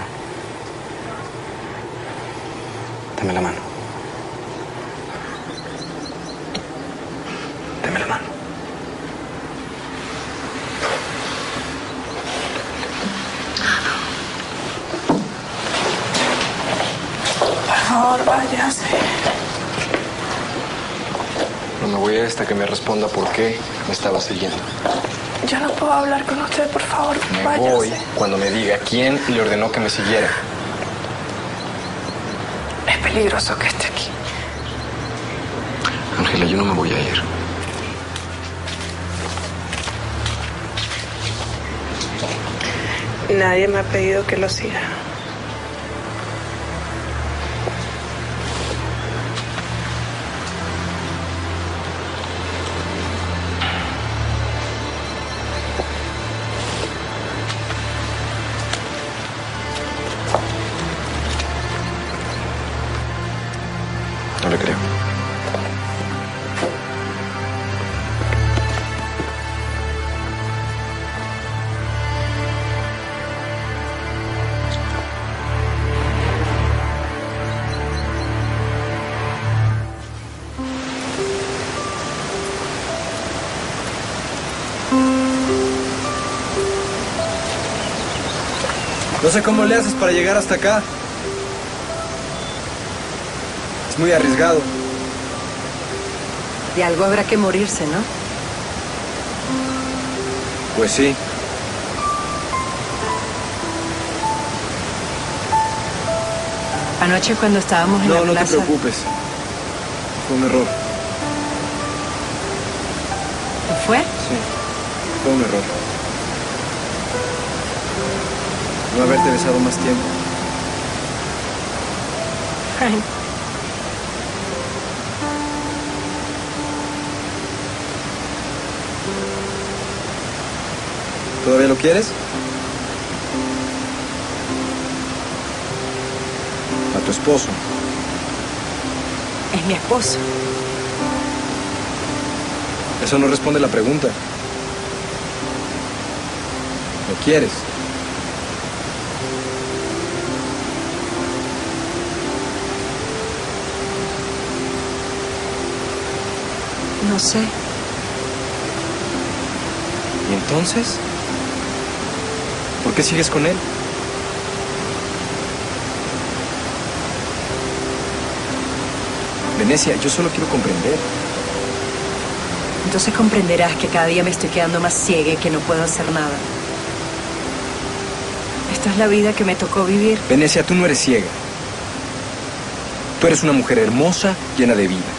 Dame la mano. Dame la mano. Por favor, váyase. No me voy a ir hasta que me responda por qué me estaba siguiendo. Puedo hablar con usted, por favor, Me váyase. voy cuando me diga quién le ordenó que me siguiera. Es peligroso que esté aquí. Ángela, yo no me voy a ir. Nadie me ha pedido que lo siga. Sé cómo le haces para llegar hasta acá. Es muy arriesgado. De algo habrá que morirse, ¿no? Pues sí. Anoche cuando estábamos en No, la no te plaza... preocupes. Fue un error. ¿Fue? Sí. Fue un error. No haberte besado más tiempo. Ay, ¿Todavía lo quieres? A tu esposo. es mi esposo. Eso no responde la pregunta. ¿Lo quieres? No sé. ¿Y entonces? ¿Por qué sigues con él? Venecia, yo solo quiero comprender. Entonces comprenderás que cada día me estoy quedando más ciega y que no puedo hacer nada. Esta es la vida que me tocó vivir. Venecia, tú no eres ciega. Tú eres una mujer hermosa, llena de vida.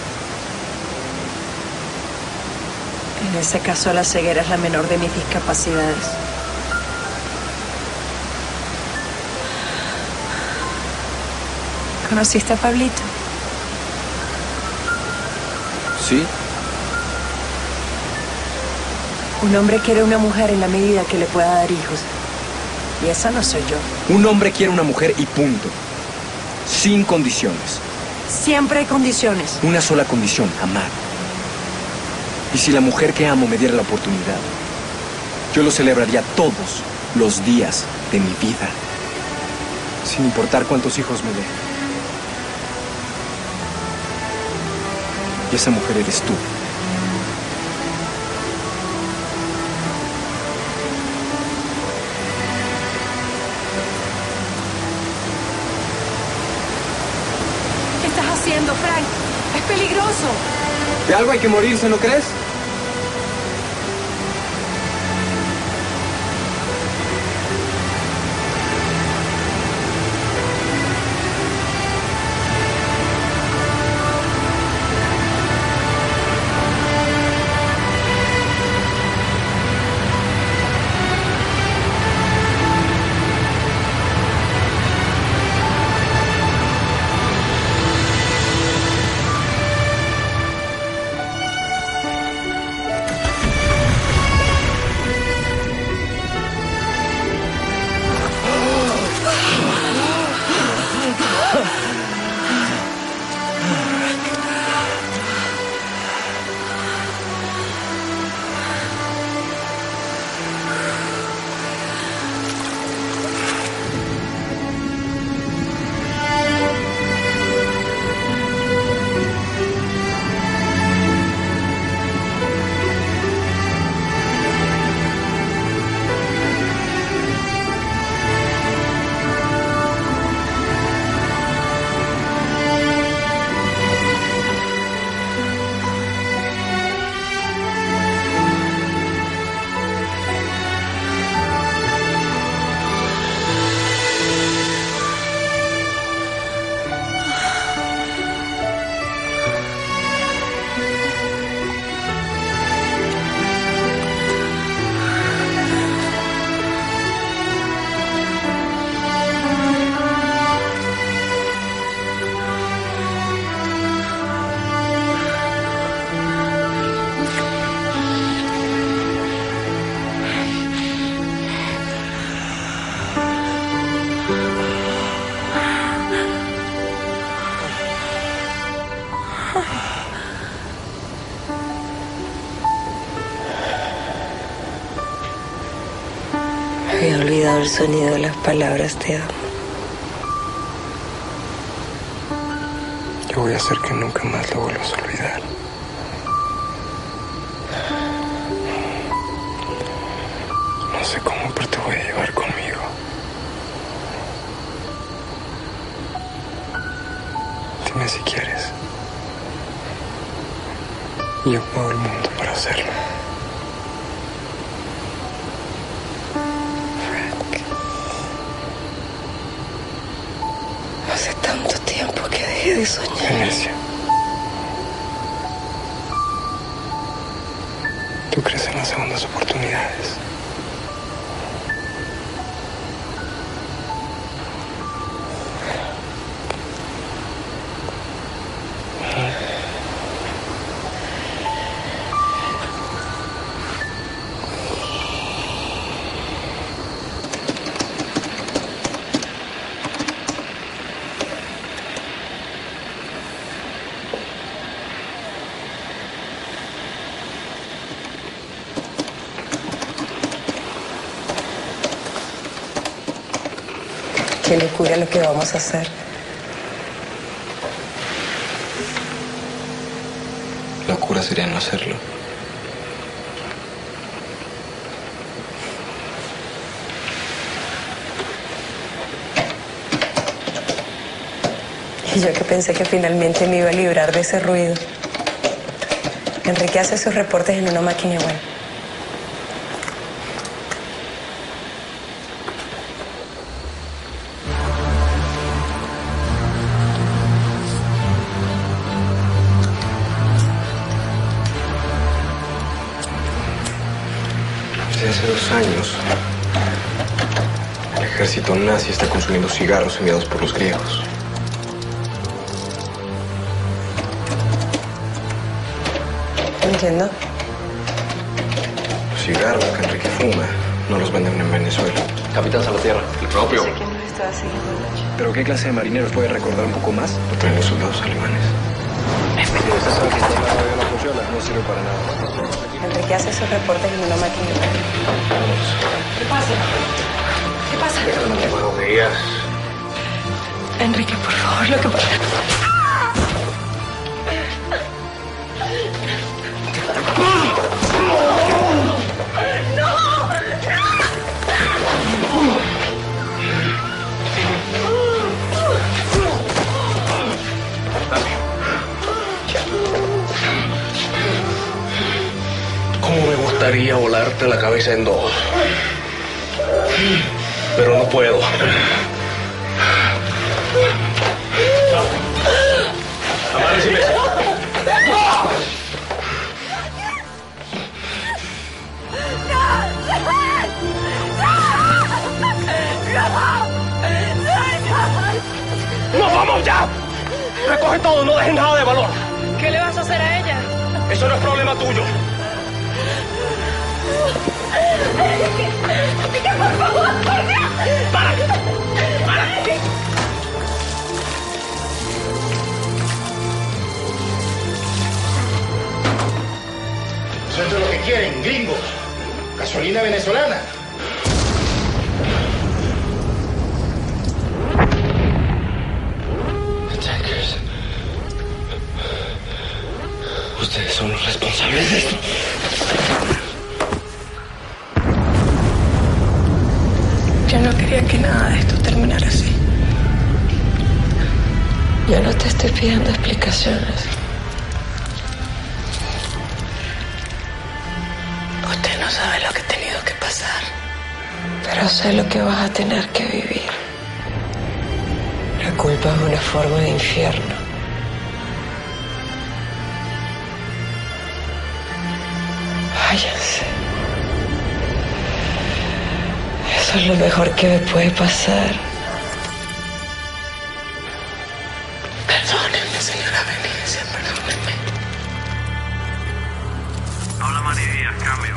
En ese caso, la ceguera es la menor de mis discapacidades. ¿Conociste a Pablito? ¿Sí? Un hombre quiere una mujer en la medida que le pueda dar hijos. Y esa no soy yo. Un hombre quiere una mujer y punto. Sin condiciones. Siempre hay condiciones. Una sola condición, amar. Y si la mujer que amo me diera la oportunidad, yo lo celebraría todos los días de mi vida. Sin importar cuántos hijos me dé. Y esa mujer eres tú. ¿Qué estás haciendo, Frank? Es peligroso. De algo hay que morirse, ¿no crees? El sonido de las palabras te amo. Yo voy a hacer que nunca más lo vuelvas a olvidar. Locura lo que vamos a hacer. Locura sería no hacerlo. Y yo que pensé que finalmente me iba a librar de ese ruido. Enrique hace sus reportes en una máquina web. Nazi está consumiendo cigarros enviados por los griegos. Entiendo. Los cigarros que Enrique fuma no los venden en Venezuela. Capitán Salvatierra, el propio. ¿Quién nos estaba siguiendo anoche? ¿Pero qué clase de marineros puede recordar un poco más? Lo traen los soldados alemanes. Usted sabe que esta radio no funciona, no sirve para nada. Enrique hace sus reportes en una máquina web. ¿Qué pasa? ¿Qué pasa? Buenos días. Enrique, por favor, lo que pasa. ¿Cómo me gustaría volarte la cabeza en dos? Pero no puedo. ¡Nos vamos ya! Recoge todo, no dejes nada de valor. ¿Qué le vas a hacer a ella? Eso no es problema tuyo. Por favor, por Dios. ¡Para! ¡Para! Eso es lo que quieren, gringos. Gasolina venezolana. Ustedes son los responsables de esto. Sé lo que vas a tener que vivir. La culpa es una forma de infierno. Váyanse. Eso es lo mejor que me puede pasar. Perdónenme, señora Venecia, perdónenme. Habla Manny Díaz, cambio.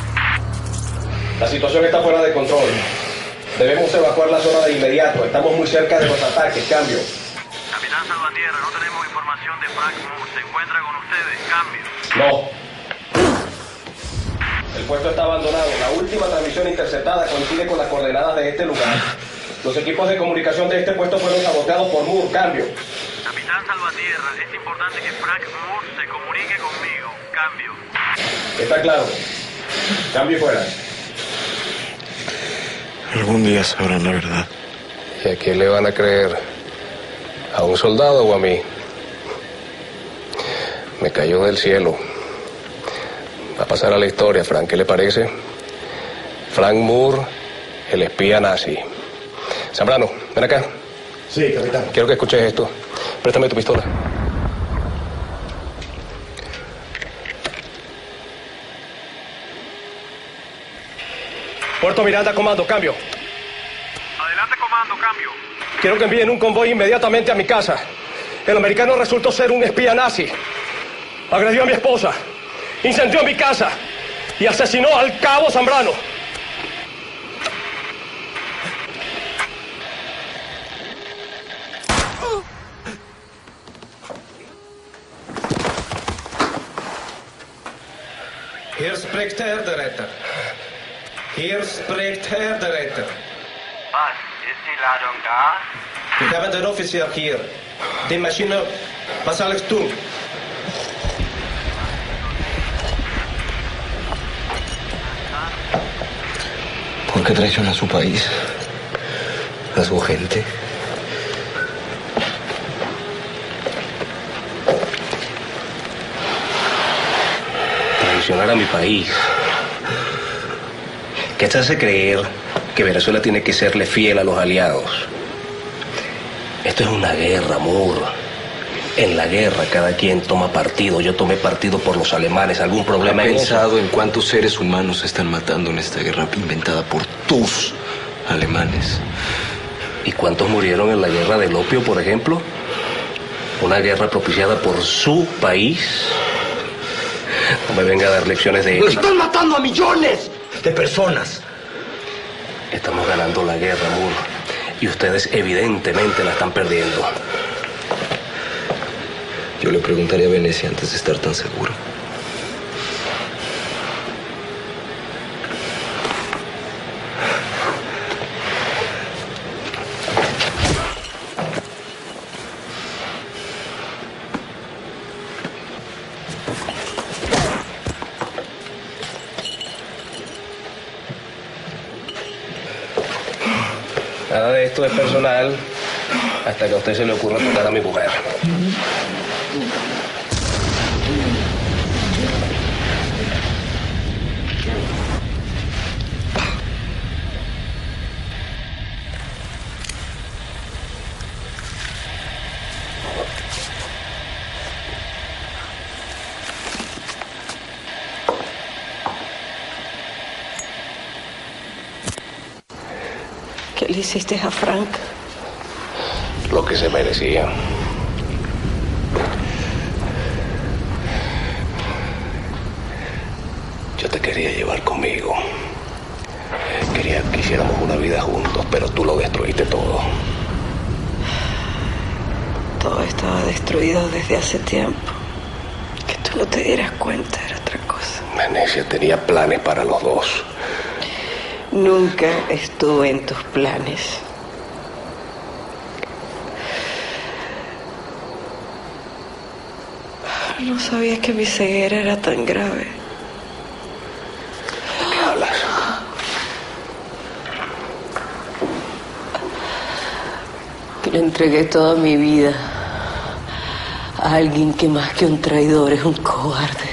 La situación está fuera de control. Debemos evacuar la zona de inmediato. Estamos muy cerca de los ataques. Cambio. Capitán Salvatierra, no tenemos información de Frank Moore. ¿Se encuentra con ustedes? Cambio. No. El puesto está abandonado. La última transmisión interceptada coincide con las coordenadas de este lugar. Los equipos de comunicación de este puesto fueron saboteados por Moore. Cambio. Capitán Salvatierra, es importante que Frank Moore se comunique conmigo. Cambio. Está claro. Cambio y fuera. Algún día sabrán la verdad. ¿Y a quién le van a creer? ¿A un soldado o a mí? Me cayó del cielo. Va a pasar a la historia, Frank. ¿Qué le parece? Frank Moore, el espía nazi. Zambrano, ven acá. Sí, capitán. Quiero que escuches esto. Préstame tu pistola. Puerto Miranda, comando, cambio. Adelante, comando, cambio. Quiero que envíen un convoy inmediatamente a mi casa. El americano resultó ser un espía nazi. Agredió a mi esposa, incendió mi casa y asesinó al cabo Zambrano. Hier spricht Herr der Retter. Hier spricht Herr der Retter. Was? Ist die Ladung da? Ich habe den Offizier hier. Die Maschine, was soll ich tun? ¿Por qué traiciona a su país? A su gente. Traicionar a mi país. ¿Qué te hace creer que Venezuela tiene que serle fiel a los aliados? Esto es una guerra, Moore. En la guerra cada quien toma partido. Yo tomé partido por los alemanes. ¿Algún problema ¿Ha en eso? pensado en cuántos seres humanos se están matando en esta guerra inventada por tus alemanes? ¿Y cuántos murieron en la guerra del opio, por ejemplo? Una guerra propiciada por su país. No me venga a dar lecciones de ética. ¡Están matando a millones de personas! Estamos ganando la guerra, Moore. Y ustedes evidentemente la están perdiendo. Yo le preguntaría a Venecia antes de estar tan seguro. Nada de esto es personal hasta que a usted se le ocurra tocar a mi mujer. ¿Qué le hiciste a Frank? Lo que se merecía. Yo te quería llevar conmigo. Quería que hiciéramos una vida juntos, pero tú lo destruiste todo. Todo estaba destruido desde hace tiempo. Que tú no te dieras cuenta era otra cosa. Venecia tenía planes para los dos. Nunca estuve en tus planes. No sabía que mi ceguera era tan grave. ¿Qué hablas? Que le entregué toda mi vida a alguien que más que un traidor es un cobarde.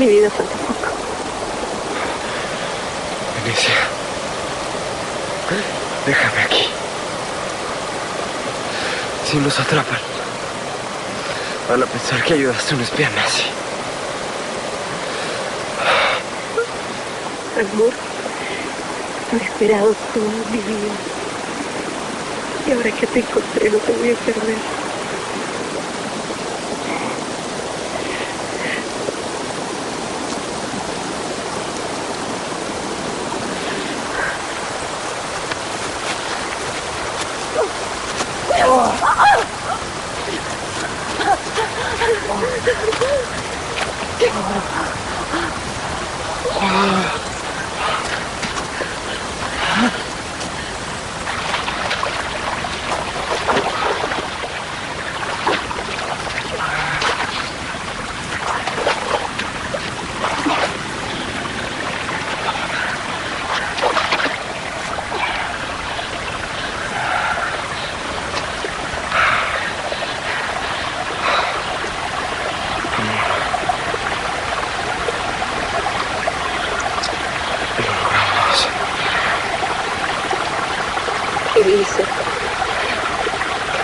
Mi vida falta poco. Venecia. Déjame aquí. Si nos atrapan, van a pensar que ayudaste a un espía nazi. Amor, he esperado toda mi vida. Y ahora que te encontré, no te voy a perder.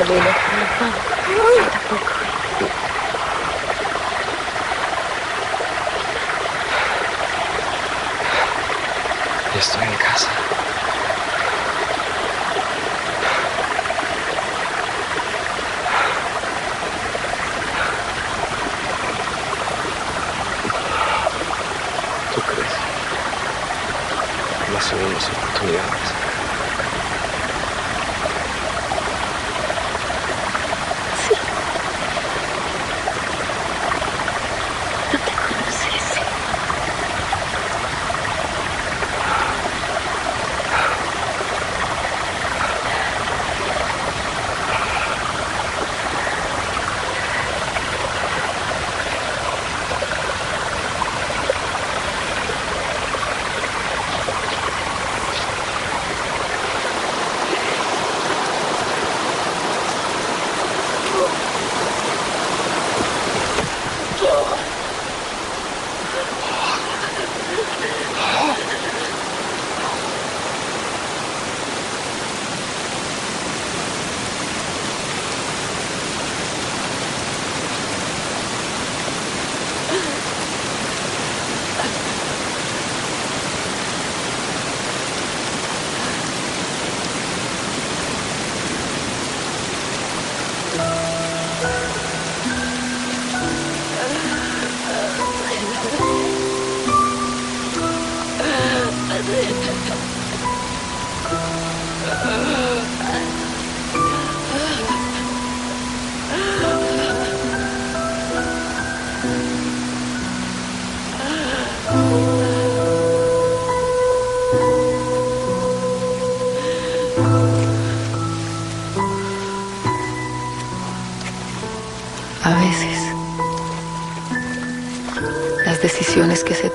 么呢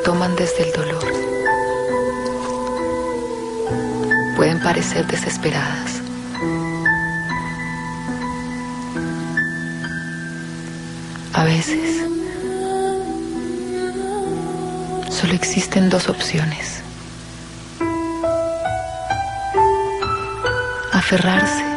toman desde el dolor pueden parecer desesperadas. A veces, solo existen dos opciones. Aferrarse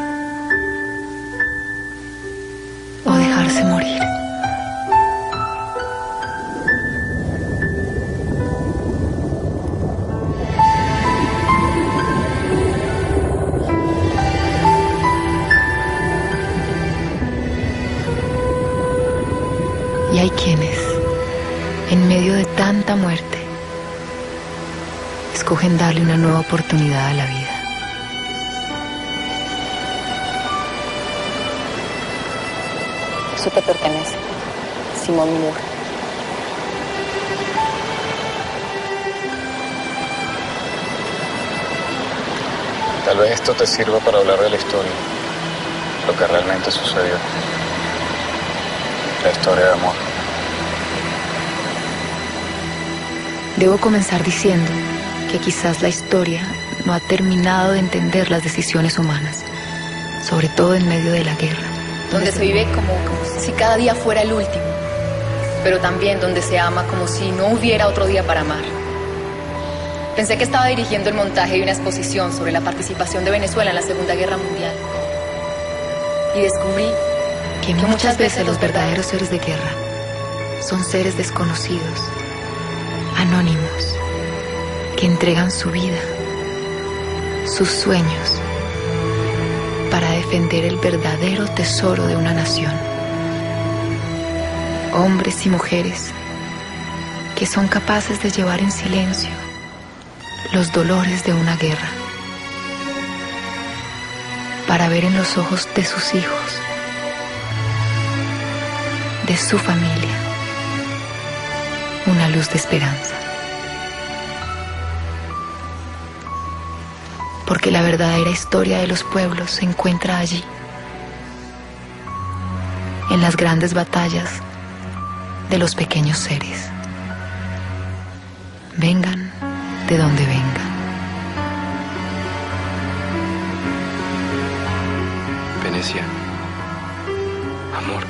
en medio de tanta muerte, escogen darle una nueva oportunidad a la vida. Eso te pertenece. Simón Moore. Tal vez esto te sirva para hablar de la historia, lo que realmente sucedió. La historia de amor. Debo comenzar diciendo que quizás la historia no ha terminado de entender las decisiones humanas, sobre todo en medio de la guerra. Donde se vive como, como si cada día fuera el último, pero también donde se ama como si no hubiera otro día para amar. Pensé que estaba dirigiendo el montaje de una exposición sobre la participación de Venezuela en la Segunda Guerra Mundial. Y descubrí que muchas veces los verdaderos seres de guerra son seres desconocidos, anónimos, que entregan su vida, sus sueños, para defender el verdadero tesoro de una nación. Hombres y mujeres que son capaces de llevar en silencio los dolores de una guerra, para ver en los ojos de sus hijos, de su familia, luz de esperanza. Porque la verdadera historia de los pueblos se encuentra allí, en las grandes batallas de los pequeños seres. Vengan de donde vengan. Venecia. Amor.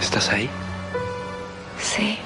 ¿Estás ahí? Sí.